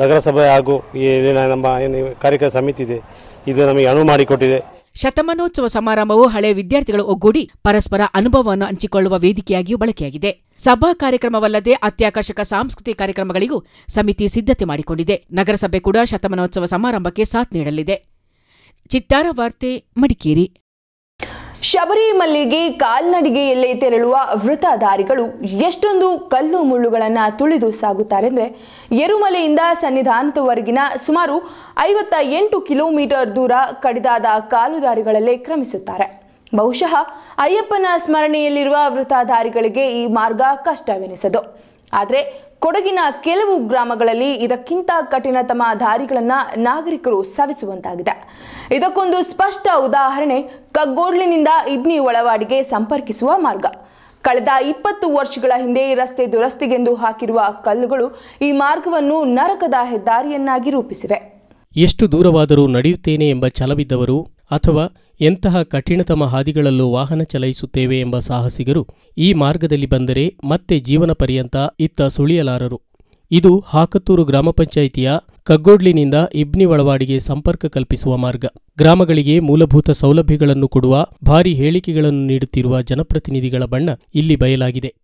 ನಗರಸಭೆ ಹಾಗೂ ಈ ನಮ್ಮ ಏನು ಕಾರ್ಯಕ್ರಮ ಸಮಿತಿ ಇದೆ. ಇದು ನಮಗೆ ಅನುವು ಮಾಡಿಕೊಟ್ಟಿದೆ. ಶತಮಾನೋತ್ಸವ ಸಮಾರಂಭವು ಹಳೆ ವಿದ್ಯಾರ್ಥಿಗಳು ಒಗ್ಗೂಡಿ ಪರಸ್ಪರ ಅನುಭವವನ್ನು ಹಂಚಿಕೊಳ್ಳುವ ವೇದಿಕೆಯಾಗಿಯೂ ಬಳಕೆಯಾಗಿದೆ. ಸಭಾ ಕಾರ್ಯಕ್ರಮವಲ್ಲದೆ ಅತ್ಯಾಕರ್ಷಕ ಸಾಂಸ್ಕೃತಿಕ ಕಾರ್ಯಕ್ರಮಗಳಿಗೂ ಸಮಿತಿ ಸಿದ್ಧತೆ ಮಾಡಿಕೊಂಡಿದೆ. ನಗರಸಭೆ ಕೂಡ ಶತಮಾನೋತ್ಸವ ಸಮಾರಂಭಕ್ಕೆ ಸಾಥ್ ನೀಡಲಿದೆ. ಚಿತ್ತಾರ ವಾರ್ತೆ, ಮಡಿಕೇರಿ. ಶಬರಿಮಲೆಗೆ ಕಾಲ್ನಡಿಗೆಯಲ್ಲೇ ತೆರಳುವ ವೃತಧಾರಿಗಳು ಎಷ್ಟೊಂದು ಕಲ್ಲು ಮುಳ್ಳುಗಳನ್ನು ತುಳಿದು ಸಾಗುತ್ತಾರೆಂದರೆ ಎರುಮಲೆಯಿಂದ ಸನ್ನಿಧಾನದವರೆಗಿನ ಸುಮಾರು ಐವತ್ತ ಎಂಟು ಕಿಲೋಮೀಟರ್ ದೂರ ಕಡಿದಾದ ಕಾಲುದಾರಿಗಳಲ್ಲೇ ಕ್ರಮಿಸುತ್ತಾರೆ. ಬಹುಶಃ ಅಯ್ಯಪ್ಪನ ಸ್ಮರಣೆಯಲ್ಲಿರುವ ವೃತಧಾರಿಗಳಿಗೆ ಈ ಮಾರ್ಗ ಕಷ್ಟವೆನಿಸದು. ಆದರೆ ಕೊಡಗಿನ ಕೆಲವು ಗ್ರಾಮಗಳಲ್ಲಿ ಇದಕ್ಕಿಂತ ಕಠಿಣತಮ ದಾರಿಗಳನ್ನು ನಾಗರಿಕರು ಸವಿಸುವಂತಾಗಿದೆ ಇದಕ್ಕೊಂದು ಸ್ಪಷ್ಟ ಉದಾಹರಣೆ ಕಗ್ಗೋಡ್ಲಿನಿಂದ ಇಬ್ನಿ ಒಳವಾಡಿಗೆ ಸಂಪರ್ಕಿಸುವ ಮಾರ್ಗ. ಕಳೆದ ಇಪ್ಪತ್ತು ವರ್ಷಗಳ ಹಿಂದೆ ರಸ್ತೆ ದುರಸ್ತಿಗೆಂದು ಹಾಕಿರುವ ಕಲ್ಲುಗಳು ಈ ಮಾರ್ಗವನ್ನು ನರಕದ ಹೆದ್ದಾರಿಯನ್ನಾಗಿ ರೂಪಿಸಿವೆ. ಎಷ್ಟು ದೂರವಾದರೂ ನಡೆಯುತ್ತೇನೆ ಎಂಬ ಛಲವಿದ್ದವರು ಅಥವಾ ಎಂತಹ ಕಠಿಣತಮ ಹಾದಿಗಳಲ್ಲೂ ವಾಹನ ಚಲಾಯಿಸುತ್ತೇವೆ ಎಂಬ ಸಾಹಸಿಗರು ಈ ಮಾರ್ಗದಲ್ಲಿ ಬಂದರೆ ಮತ್ತೆ ಜೀವನ ಪರ್ಯಂತ ಇತ್ತ ಸುಳಿಯಲಾರರು. ಇದು ಹಾಕತ್ತೂರು ಗ್ರಾಮ ಪಂಚಾಯಿತಿಯ ಕಗ್ಗೋಡ್ಲಿನಿಂದ ಇಬ್ನಿ ಒಳವಾಡಿಗೆ ಸಂಪರ್ಕ ಕಲ್ಪಿಸುವ ಮಾರ್ಗ. ಗ್ರಾಮಗಳಿಗೆ ಮೂಲಭೂತ ಸೌಲಭ್ಯಗಳನ್ನು ಕೊಡುವ, ಭಾರಿ ಹೇಳಿಕೆಗಳನ್ನು ನೀಡುತ್ತಿರುವ ಜನಪ್ರತಿನಿಧಿಗಳ ಬಣ್ಣ ಇಲ್ಲಿ ಬಯಲಾಗಿದೆ.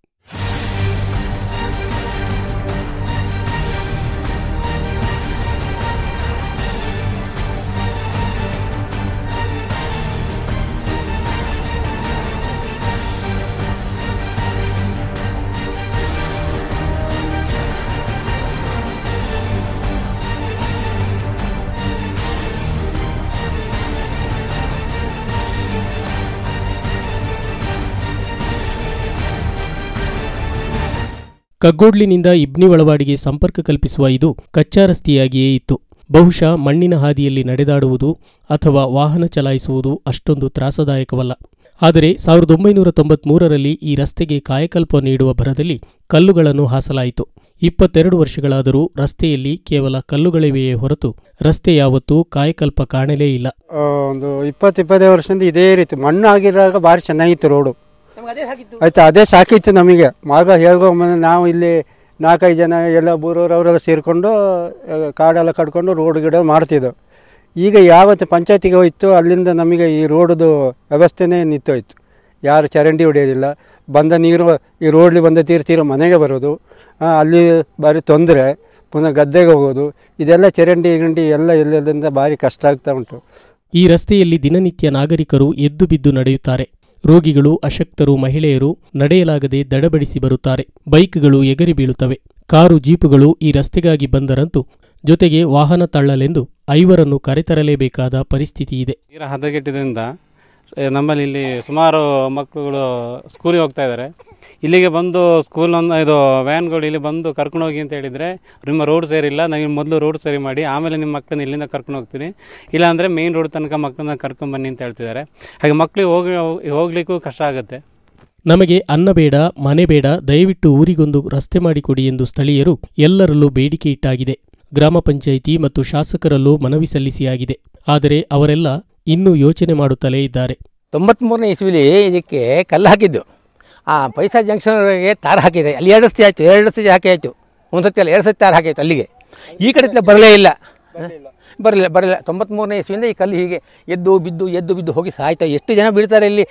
ಕಗ್ಗೋಡ್ಲಿನಿಂದ ಇಬ್ನಿ ಒಳವಾಡಿಗೆ ಸಂಪರ್ಕ ಕಲ್ಪಿಸುವ ಇದು ಕಚ್ಚಾ ರಸ್ತೆಯಾಗಿಯೇ ಇತ್ತು. ಬಹುಶಃ ಮಣ್ಣಿನ ಹಾದಿಯಲ್ಲಿ ನಡೆದಾಡುವುದು ಅಥವಾ ವಾಹನ ಚಲಾಯಿಸುವುದು ಅಷ್ಟೊಂದು ತ್ರಾಸದಾಯಕವಲ್ಲ. ಆದರೆ ಸಾವಿರದ ಒಂಬೈನೂರ ತೊಂಬತ್ಮೂರರಲ್ಲಿ ಈ ರಸ್ತೆಗೆ ಕಾಯಕಲ್ಪ ನೀಡುವ ಭರದಲ್ಲಿ ಕಲ್ಲುಗಳನ್ನು ಹಾಸಲಾಯಿತು. ಇಪ್ಪತ್ತೆರಡು ವರ್ಷಗಳಾದರೂ ರಸ್ತೆಯಲ್ಲಿ ಕೇವಲ ಕಲ್ಲುಗಳಿವೆಯೇ ಹೊರತು ರಸ್ತೆ ಯಾವತ್ತೂ ಕಾಯಕಲ್ಪ ಕಾಣಲೇ ಇಲ್ಲ. ಒಂದು ಇಪ್ಪತ್ತು ಇಪ್ಪತ್ತೈದು ವರ್ಷದಿಂದ ಇದೇ ರೀತಿ ಮಣ್ಣು ಆಗಿರುವಾಗ ಭಾರಿ ಚೆನ್ನಾಗಿತ್ತು ರೋಡು. ಆಯ್ತಾ ಅದೇ ಸಾಕಿತ್ತು ನಮಗೆ. ಮಾರ್ಗ ಹೇಗೋ ಮ- ನಾವು ಇಲ್ಲಿ ನಾಲ್ಕೈದು ಜನ ಎಲ್ಲ ಊರವರೆಲ್ಲ ಸೇರಿಕೊಂಡು ಕಾಡೆಲ್ಲ ಕಟ್ಕೊಂಡು ರೋಡ್ ಗಿಡ ಮಾಡ್ತಿದ್ದೆವು ಈಗ ಯಾವತ್ತು ಪಂಚಾಯತಿಗೆ ಹೋಯ್ತು ಅಲ್ಲಿಂದ ನಮಗೆ ಈ ರೋಡ್ದು ವ್ಯವಸ್ಥೆನೇ ನಿಂತೋಯ್ತು. ಯಾರು ಚರಂಡಿ ಹೊಡೆಯೋದಿಲ್ಲ. ಬಂದ ನೀರು ಈ ರೋಡ್ಲಿ ಬಂದ ತೀರು ತೀರು ಮನೆಗೆ ಬರೋದು. ಅಲ್ಲಿ ಭಾರಿ ತೊಂದರೆ. ಪುನಃ ಗದ್ದೆಗೆ ಹೋಗೋದು. ಇದೆಲ್ಲ ಚರಂಡಿ ಗಂಡಿ ಎಲ್ಲ ಎಲ್ಲೆಲ್ಲಿಂದ ಭಾರಿ ಕಷ್ಟ ಆಗ್ತಾ ಉಂಟು. ಈ ರಸ್ತೆಯಲ್ಲಿ ದಿನನಿತ್ಯ ನಾಗರಿಕರು ಎದ್ದು ಬಿದ್ದು ನಡೆಯುತ್ತಾರೆ. ರೋಗಿಗಳು, ಅಶಕ್ತರು, ಮಹಿಳೆಯರು ನಡೆಯಲಾಗದೆ ದಡಬಡಿಸಿ ಬರುತ್ತಾರೆ. ಬೈಕ್ಗಳು ಎಗರಿ ಬೀಳುತ್ತವೆ. ಕಾರು, ಜೀಪುಗಳು ಈ ರಸ್ತೆಗಾಗಿ ಬಂದರಂತೂ ಜೊತೆಗೆ ವಾಹನ ತಳ್ಳಲೆಂದು ಐವರನ್ನು ಕರೆತರಲೇಬೇಕಾದ ಪರಿಸ್ಥಿತಿ ಇದೆ ಹದಗೆಟ್ಟಿದ್ರಿಂದ ನಮ್ಮಲ್ಲಿ ಇಲ್ಲಿ ಸುಮಾರು ಮಕ್ಕಳುಗಳು ಸ್ಕೂಲಿಗೆ ಹೋಗ್ತಾ ಇದ್ದಾರೆ. ಇಲ್ಲಿಗೆ ಬಂದು ಸ್ಕೂಲನ್ನು ಇದು ವ್ಯಾನ್ಗಳು ಇಲ್ಲಿ ಬಂದು ಕರ್ಕೊಂಡು ಹೋಗಿ ಅಂತ ಹೇಳಿದರೆ ನಿಮ್ಮ ರೋಡ್ ಸೇರಿಲ್ಲ ನಾನು ಮೊದಲು ರೋಡ್ ಸರಿ ಮಾಡಿ ಆಮೇಲೆ ನಿಮ್ಮ ಮಕ್ಕಳನ್ನ ಇಲ್ಲಿಂದ ಕರ್ಕೊಂಡು ಹೋಗ್ತೀನಿ. ಇಲ್ಲಾಂದರೆ ಮೇನ್ ರೋಡ್ ತನಕ ಮಕ್ಕಳನ್ನ ಕರ್ಕೊಂಡು ಬನ್ನಿ ಅಂತ ಹೇಳ್ತಿದ್ದಾರೆ. ಹಾಗೆ ಮಕ್ಕಳಿಗೆ ಹೋಗಿ ಹೋಗ್ಲಿಕ್ಕೂ ಕಷ್ಟ ಆಗುತ್ತೆ. ನಮಗೆ ಅನ್ನ ಬೇಡ ಮನೆ ಬೇಡ ದಯವಿಟ್ಟು ಊರಿಗೊಂದು ರಸ್ತೆ ಮಾಡಿಕೊಡಿ ಎಂದು ಸ್ಥಳೀಯರು ಎಲ್ಲರಲ್ಲೂ ಬೇಡಿಕೆ ಇಟ್ಟಾಗಿದೆ. ಗ್ರಾಮ ಪಂಚಾಯಿತಿ ಮತ್ತು ಶಾಸಕರಲ್ಲೂ ಮನವಿ ಸಲ್ಲಿಸಿಯಾಗಿದೆ. ಆದರೆ ಅವರೆಲ್ಲ ಇನ್ನೂ ಯೋಚನೆ ಮಾಡುತ್ತಲೇ ಇದ್ದಾರೆ. ತೊಂಬತ್ಮೂರನೇ ಇಸ್ವಿಲಿ ಇದಕ್ಕೆ ಕಲ್ಲು ಹಾಕಿದ್ದು. ಆ ಪೈಸಾ ಜಂಕ್ಷನ್ಗೆ ತಾರ ಹಾಕಿದೆ. ಅಲ್ಲಿ ಎರಡು ಸತಿ ಆಯಿತು ಎರಡು ಸತಿ ಹಾಕಿ ಆಯಿತು. ಒಂದು ಸತಿ ಅಲ್ಲ ಎರಡು ಸತಿ ತಾರ ಹಾಕಿತ್ತು ಅಲ್ಲಿಗೆ. ಈ ಕಡೆ ಬರಲೇ ಇಲ್ಲ. ಬರಲಿಲ್ಲ. ಬರಲಿಲ್ಲ ತೊಂಬತ್ಮೂರನೇ ಇಸ್ವಿಯಿಂದ ಈ ಕಲ್ಲು ಹೀಗೆ ಎದ್ದು ಬಿದ್ದು ಎದ್ದು ಬಿದ್ದು ಹೋಗಿ ಸಾಯ್ತಾ ಎಷ್ಟು ಜನ ಬೀಳ್ತಾರೆ ಇಲ್ಲಿ?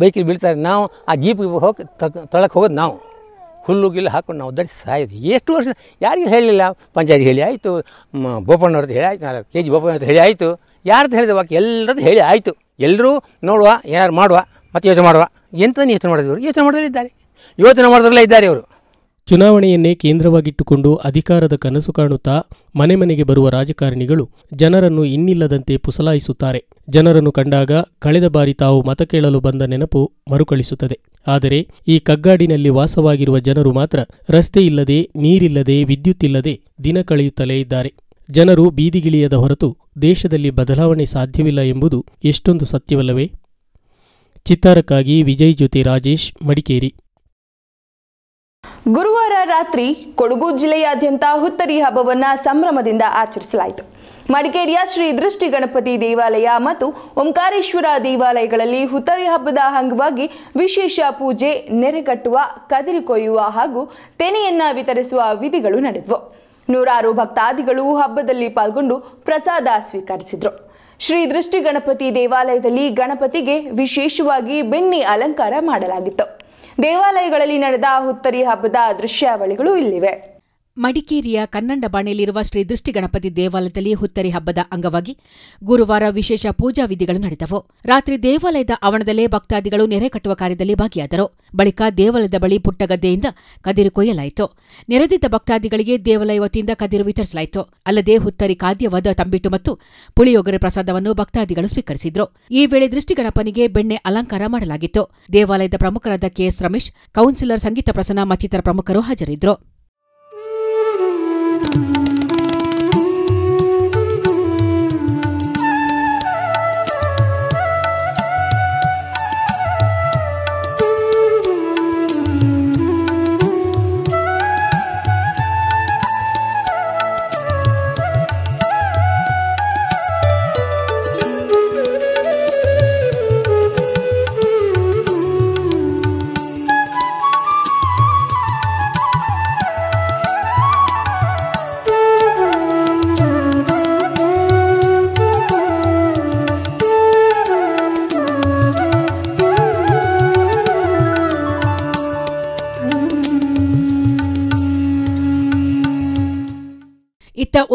ಬೈಕಿಗೆ ಬೀಳ್ತಾರೆ. ನಾವು ಆ ಜೀಪಿಗೆ ಹೋಗಿ ತಳಕ್ಕೆ ಹೋಗೋದು ನಾವು. ಹುಲ್ಲು ಗಿಲ್ಲು ಹಾಕೊಂಡು ನಾವು ಧರಿಸಿ ಸಾಯೋದು ಎಷ್ಟು ವರ್ಷ ಯಾರಿಗೂ ಹೇಳಲಿಲ್ಲ ಪಂಚಾಯತ್ ಹೇಳಿ ಆಯಿತು. ಬೋಪಣ್ಣವ್ರದ್ದು ಹೇಳಿ ಆಯಿತು. ಕೆ ಜಿ ಬೋಪಣ್ಣ ಹೇಳಿ ಆಯಿತು. ಯಾರ್ದು ಹೇಳಿದೆ ಬಾಕಿ ಎಲ್ಲರದ್ದು ಹೇಳಿ ಆಯಿತು. ಎಲ್ಲರೂ ನೋಡುವ ಏನಾರು ಮಾಡುವ. ಮತ್ತೆ ಯೋಚನೆ ಮಾಡುವ. ಎಂತ ಯೋಚನೆ ಮಾಡಿದವರು ಯೋಚನೆ ಮಾಡಿದ್ರೆ ಇದ್ದಾರೆ. ಯೋಚನೆ ಮಾಡಿದ್ರಲ್ಲ ಇದ್ದಾರೆ ಇವರು. ಚುನಾವಣೆಯನ್ನೇ ಕೇಂದ್ರವಾಗಿಟ್ಟುಕೊಂಡು ಅಧಿಕಾರದ ಕನಸು ಕಾಣುತ್ತಾ ಮನೆ ಮನೆಗೆ ಬರುವ ರಾಜಕಾರಣಿಗಳು ಜನರನ್ನು ಇನ್ನಿಲ್ಲದಂತೆ ಪುಸಲಾಯಿಸುತ್ತಾರೆ. ಜನರನ್ನು ಕಂಡಾಗ ಕಳೆದ ಬಾರಿ ತಾವು ಮತ ಕೇಳಲು ಬಂದ ನೆನಪು ಮರುಕಳಿಸುತ್ತದೆ. ಆದರೆ ಈ ಕಗ್ಗಾಡಿನಲ್ಲಿ ವಾಸವಾಗಿರುವ ಜನರು ಮಾತ್ರ ರಸ್ತೆ ಇಲ್ಲದೆ, ನೀರಿಲ್ಲದೆ ವಿದ್ಯುತ್ತಿಲ್ಲದೆ ದಿನ ಕಳೆಯುತ್ತಲೇ ಇದ್ದಾರೆ. ಜನರು ಬೀದಿಗಿಳಿಯದ ಹೊರತು ದೇಶದಲ್ಲಿ ಬದಲಾವಣೆ ಸಾಧ್ಯವಿಲ್ಲ ಎಂಬುದು ಎಷ್ಟೊಂದು ಸತ್ಯವಲ್ಲವೇ? ಚಿತ್ತಾರಕ್ಕಾಗಿ ವಿಜಯ್ ಜ್ಯೋತಿ ರಾಜೇಶ್ ಮಡಿಕೇರಿ. ಗುರುವಾರ ರಾತ್ರಿ ಕೊಡಗು ಜಿಲ್ಲೆಯಾದ್ಯಂತ ಹುತ್ತರಿ ಹಬ್ಬವನ್ನ ಸಂಭ್ರಮದಿಂದ ಆಚರಿಸಲಾಯಿತು. ಮಡಿಕೇರಿಯ ಶ್ರೀ ದೃಷ್ಟಿ ಗಣಪತಿ ದೇವಾಲಯ ಮತ್ತು ಓಂಕಾರೇಶ್ವರ ದೇವಾಲಯಗಳಲ್ಲಿ ಹುತ್ತರಿ ಹಬ್ಬದ ಅಂಗವಾಗಿ ವಿಶೇಷ ಪೂಜೆ, ನೆರೆಗಟ್ಟುವ, ಕದಿರು ಕೊಯ್ಯುವ ಹಾಗೂ ತೆನೆಯನ್ನ ವಿತರಿಸುವ ವಿಧಿಗಳು ನಡೆದವು. ನೂರಾರು ಭಕ್ತಾದಿಗಳು ಹಬ್ಬದಲ್ಲಿ ಪಾಲ್ಗೊಂಡು ಪ್ರಸಾದ ಸ್ವೀಕರಿಸಿದ್ರು. ಶ್ರೀ ದೃಷ್ಟಿ ಗಣಪತಿ ದೇವಾಲಯದಲ್ಲಿ ಗಣಪತಿಗೆ ವಿಶೇಷವಾಗಿ ಬೆಣ್ಣೆ ಅಲಂಕಾರ ಮಾಡಲಾಗಿತ್ತು. ದೇವಾಲಯಗಳಲ್ಲಿ ನಡೆದ ಹುತ್ತರಿ ಹಬ್ಬದ ದೃಶ್ಯಾವಳಿಗಳು ಇಲ್ಲಿವೆ. ಮಡಿಕೇರಿಯ ಕನ್ನಂಡಬಾಣೆಯಲ್ಲಿರುವ ಶ್ರೀ ದೃಷ್ಟಿಗಣಪತಿ ದೇವಾಲಯದಲ್ಲಿ ಹುತ್ತರಿ ಹಬ್ಬದ ಅಂಗವಾಗಿ ಗುರುವಾರ ವಿಶೇಷ ಪೂಜಾ ವಿಧಿಗಳು ನಡೆದವು. ರಾತ್ರಿ ದೇವಾಲಯದ ಆವರಣದಲ್ಲೇ ಭಕ್ತಾದಿಗಳು ನೆರೆ ಕಟ್ಟುವ ಕಾರ್ಯದಲ್ಲಿ ಭಾಗಿಯಾದರು. ಬಳಿಕ ದೇವಾಲಯದ ಬಳಿ ಪುಟ್ಟಗದ್ದೆಯಿಂದ ಕದಿರು ಕೊಯ್ಯಲಾಯಿತು. ನೆರೆದಿದ್ದ ಭಕ್ತಾದಿಗಳಿಗೆ ದೇವಾಲಯ ವತಿಯಿಂದ ಕದಿರು ವಿತರಿಸಲಾಯಿತು. ಅಲ್ಲದೆ ಹುತ್ತರಿ ಖಾದ್ಯವಾದ ತಂಬಿಟ್ಟು ಮತ್ತು ಪುಳಿಯೋಗರೆ ಪ್ರಸಾದವನ್ನು ಭಕ್ತಾದಿಗಳು ಸ್ವೀಕರಿಸಿದ್ರು. ಈ ವೇಳೆ ದೃಷ್ಟಿಗಣಪನಿಗೆ ಬೆಣ್ಣೆ ಅಲಂಕಾರ ಮಾಡಲಾಗಿತ್ತು. ದೇವಾಲಯದ ಪ್ರಮುಖರಾದ ಕೆಎಸ್ ರಮೇಶ್, ಕೌನ್ಸಿಲರ್ ಸಂಗೀತ ಪ್ರಸನ್ನ ಮತ್ತಿತರ ಪ್ರಮುಖರು ಹಾಜರಿದ್ದರು. ಇತ್ತ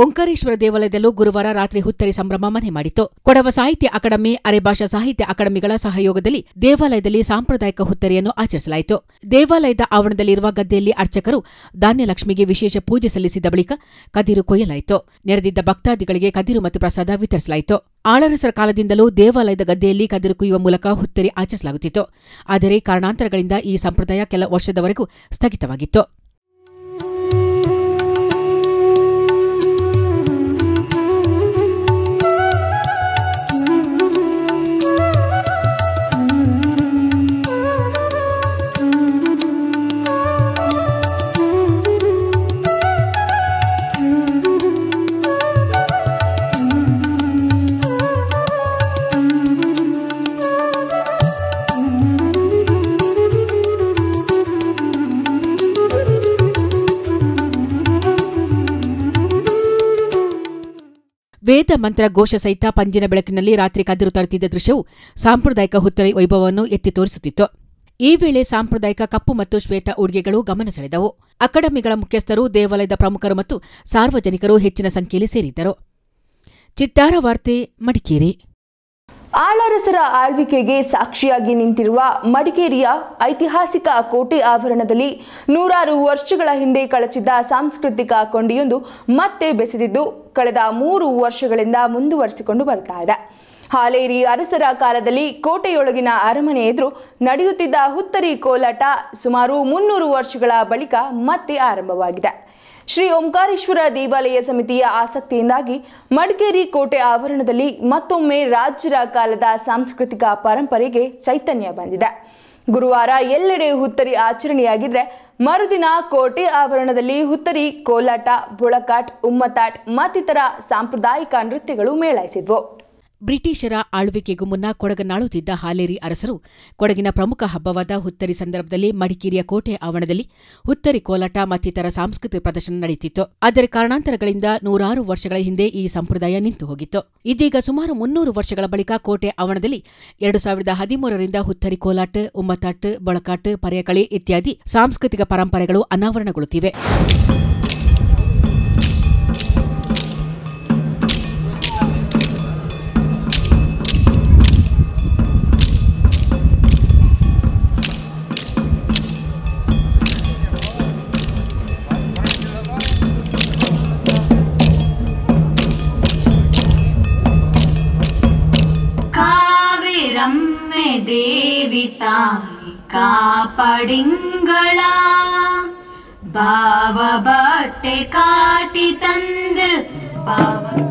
ಓಂಕಾರೇಶ್ವರ ದೇವಾಲಯದಲ್ಲೂ ಗುರುವಾರ ರಾತ್ರಿ ಹುತ್ತರಿ ಸಂಭ್ರಮ ಮನೆ ಮಾಡಿತು ಕೊಡವ ಸಾಹಿತ್ಯ ಅಕಾಡೆಮಿ, ಅರೆಭಾಷಾ ಸಾಹಿತ್ಯ ಅಕಾಡೆಮಿಗಳ ಸಹಯೋಗದಲ್ಲಿ ದೇವಾಲಯದಲ್ಲಿ ಸಾಂಪ್ರದಾಯಿಕ ಹುತ್ತರಿಯನ್ನು ಆಚರಿಸಲಾಯಿತು. ದೇವಾಲಯದ ಆವರಣದಲ್ಲಿರುವ ಗದ್ದೆಯಲ್ಲಿ ಅರ್ಚಕರು ಧಾನ್ಯಲಕ್ಷ್ಮಿಗೆ ವಿಶೇಷ ಪೂಜೆ ಸಲ್ಲಿಸಿದ ಬಳಿಕ ಕದಿರು ಕೊಯ್ಯಲಾಯಿತು. ನೆರೆದಿದ್ದ ಭಕ್ತಾದಿಗಳಿಗೆ ಕದಿರು ಮತ್ತು ಪ್ರಸಾದ ವಿತರಿಸಲಾಯಿತು. ಆಳರಸರ ಕಾಲದಿಂದಲೂ ದೇವಾಲಯದ ಗದ್ದೆಯಲ್ಲಿ ಕದಿರು ಕುಯ್ಯುವ ಮೂಲಕ ಹುತ್ತರಿ ಆಚರಿಸಲಾಗುತ್ತಿತ್ತು. ಆದರೆ ಕಾರಣಾಂತರಗಳಿಂದ ಈ ಸಂಪ್ರದಾಯ ಕೆಲ ವರ್ಷದವರೆಗೂ ಸ್ಥಗಿತವಾಗಿತ್ತು. ವೇದ ಮಂತ್ರ ಘೋಷ ಸಹಿತ ಪಂಜಿನ ಬೆಳಕಿನಲ್ಲಿ ರಾತ್ರಿ ಕದಿರು ತರುತ್ತಿದ್ದ ದೃಶ್ಯವು ಸಾಂಪ್ರದಾಯಿಕ ಹುತ್ತರಿ ವೈಭವವನ್ನು ಎತ್ತಿ ತೋರಿಸುತ್ತಿತ್ತು. ಈ ವೇಳೆ ಸಾಂಪ್ರದಾಯಿಕ ಕಪ್ಪು ಮತ್ತು ಶ್ವೇತ ಉಡುಗೆಗಳು ಗಮನ ಸೆಳೆದವು. ಅಕಾಡೆಮಿಗಳ ಮುಖ್ಯಸ್ಥರು, ದೇವಾಲಯದ ಪ್ರಮುಖರು ಮತ್ತು ಸಾರ್ವಜನಿಕರು ಹೆಚ್ಚಿನ ಸಂಖ್ಯೆಯಲ್ಲಿ ಸೇರಿದ್ದರು. ಚಿತ್ತಾರ ವಾರ್ತೆ, ಮಡಿಕೇರಿ. ಆಳರಸರ ಆಳ್ವಿಕೆಗೆ ಸಾಕ್ಷಿಯಾಗಿ ನಿಂತಿರುವ ಮಡಿಕೇರಿಯ ಐತಿಹಾಸಿಕ ಕೋಟೆ ಆವರಣದಲ್ಲಿ ನೂರಾರು ವರ್ಷಗಳ ಹಿಂದೆ ಕಳಚಿದ್ದ ಸಾಂಸ್ಕೃತಿಕ ಕೊಂಡಿಯೊಂದು ಮತ್ತೆ ಬೆಸೆದಿದ್ದು, ಕಳೆದ ಮೂರು ವರ್ಷಗಳಿಂದ ಮುಂದುವರೆಸಿಕೊಂಡು ಬರ್ತಾ ಇದೆ. ಹಾಲೇರಿ ಅರಸರ ಕಾಲದಲ್ಲಿ ಕೋಟೆಯೊಳಗಿನ ಅರಮನೆ ಎದುರು ನಡೆಯುತ್ತಿದ್ದ ಹುತ್ತರಿ ಕೋಲಾಟ ಸುಮಾರು ಮುನ್ನೂರು ವರ್ಷಗಳ ಬಳಿಕ ಮತ್ತೆ ಆರಂಭವಾಗಿದೆ. ಶ್ರೀ ಓಂಕಾರೇಶ್ವರ ದೇವಾಲಯ ಸಮಿತಿಯ ಆಸಕ್ತಿಯಿಂದಾಗಿ ಮಡಿಕೇರಿ ಕೋಟೆ ಆವರಣದಲ್ಲಿ ಮತ್ತೊಮ್ಮೆ ರಾಜ್ಯರ ಕಾಲದ ಸಾಂಸ್ಕೃತಿಕ ಪರಂಪರೆಗೆ ಚೈತನ್ಯ ಬಂದಿದೆ. ಗುರುವಾರ ಎಲ್ಲೆಡೆ ಹುತ್ತರಿ ಆಚರಣೆಯಾಗಿದ್ರೆ ಮರುದಿನ ಕೋಟೆ ಆವರಣದಲ್ಲಿ ಹುತ್ತರಿ, ಕೋಲಾಟ, ಬುಳಕಾಟ್, ಉಮ್ಮತಾಟ್ ಮತ್ತಿತರ ಸಾಂಪ್ರದಾಯಿಕ ನೃತ್ಯಗಳು ಮೇಳೈಸಿದ್ವು. ಬ್ರಿಟಿಷರ ಆಳ್ವಿಕೆಗೂ ಮುನ್ನ ಕೊಡಗನಾಳುತ್ತಿದ್ದ ಹಾಲೇರಿ ಅರಸರು ಕೊಡಗಿನ ಪ್ರಮುಖ ಹಬ್ಬವಾದ ಹುತ್ತರಿ ಸಂದರ್ಭದಲ್ಲಿ ಮಡಿಕೇರಿಯ ಕೋಟೆ ಆವರಣದಲ್ಲಿ ಹುತ್ತರಿ ಕೋಲಾಟ ಮತ್ತಿತರ ಸಾಂಸ್ಕೃತಿಕ ಪ್ರದರ್ಶನ ನಡೆಯುತ್ತಿತ್ತು. ಆದರೆ ಕಾರಣಾಂತರಗಳಿಂದ ನೂರಾರು ವರ್ಷಗಳ ಹಿಂದೆ ಈ ಸಂಪ್ರದಾಯ ನಿಂತು ಹೋಗಿತ್ತು. ಇದೀಗ ಸುಮಾರು ಮುನ್ನೂರು ವರ್ಷಗಳ ಬಳಿಕ ಕೋಟೆ ಆವರಣದಲ್ಲಿ ಎರಡು ಸಾವಿರದ ಹದಿಮೂರರಿಂದ ಹುತ್ತರಿ ಕೋಲಾಟ, ಉಮ್ಮತಾಟ್, ಬಳಕಾಟ್, ಪರ್ಯಕಳಿ ಇತ್ಯಾದಿ ಸಾಂಸ್ಕೃತಿಕ ಪರಂಪರೆಗಳು ಅನಾವರಣಗೊಳ್ಳುತ್ತಿವೆ. देविता का पडिङ्गलाबट काटि तन्त्र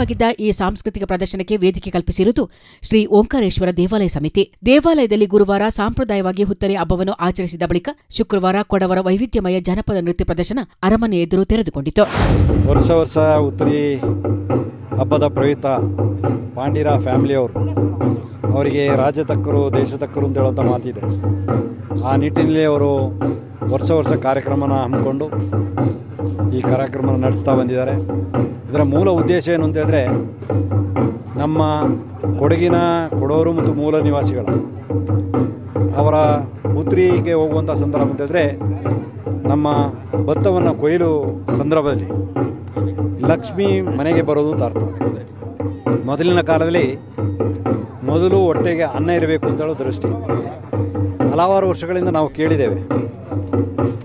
ಸ್ಥಗಿತವಾಗಿದ್ದ ಈ ಸಾಂಸ್ಕೃತಿಕ ಪ್ರದರ್ಶನಕ್ಕೆ ವೇದಿಕೆ ಕಲ್ಪಿಸಿರುವುದು ಶ್ರೀ ಓಂಕಾರೇಶ್ವರ ದೇವಾಲಯ ಸಮಿತಿ. ದೇವಾಲಯದಲ್ಲಿ ಗುರುವಾರ ಸಾಂಪ್ರದಾಯವಾಗಿ ಹುತ್ತರಿ ಹಬ್ಬವನ್ನು ಆಚರಿಸಿದ ಬಳಿಕ ಶುಕ್ರವಾರ ಕೊಡವರ ವೈವಿಧ್ಯಮಯ ಜನಪದ ನೃತ್ಯ ಪ್ರದರ್ಶನ ಅರಮನೆ ಎದುರು ತೆರೆದುಕೊಂಡಿತು. ವರ್ಷ ವರ್ಷ ಹಬ್ಬದ ಪ್ರಯುಕ್ತ ಪಾಂಡಿರ ಫ್ಯಾಮಿಲಿಯವರು, ಅವರಿಗೆ ರಾಜ್ಯ ತಕ್ಕರು ದೇಶ ತಕ್ಕರು ಅಂತ ಹೇಳುವಂಥ ಮಾತಿದೆ. ಆ ನಿಟ್ಟಿನಲ್ಲಿ ಅವರು ವರ್ಷ ವರ್ಷ ಕಾರ್ಯಕ್ರಮನ ಹಮ್ಮಿಕೊಂಡು ಈ ಕಾರ್ಯಕ್ರಮ ನಡೆಸ್ತಾ ಬಂದಿದ್ದಾರೆ. ಇದರ ಮೂಲ ಉದ್ದೇಶ ಏನು ಅಂತ ಹೇಳಿದ್ರೆ, ನಮ್ಮ ಕೊಡಗಿನ ಕೊಡವರು ಮತ್ತು ಮೂಲ ನಿವಾಸಿಗಳ ಅವರ ಪುತ್ರಿಗೆ ಹೋಗುವಂಥ ಸಂದರ್ಭ ಅಂತ ಹೇಳಿದ್ರೆ, ನಮ್ಮ ಭತ್ತವನ್ನು ಕೊಯ್ಲು ಸಂದರ್ಭದಲ್ಲಿ ಲಕ್ಷ್ಮಿ ಮನೆಗೆ ಬರೋದು ಅರ್ಥ. ಮೊದಲಿನ ಕಾಲದಲ್ಲಿ ಮೊದಲು ಹೊಟ್ಟೆಗೆ ಅನ್ನ ಇರಬೇಕು ಅಂತ ಹೇಳೋ ದೃಷ್ಟಿ. ಹಲವಾರು ವರ್ಷಗಳಿಂದ ನಾವು ಕೇಳಿದ್ದೇವೆ.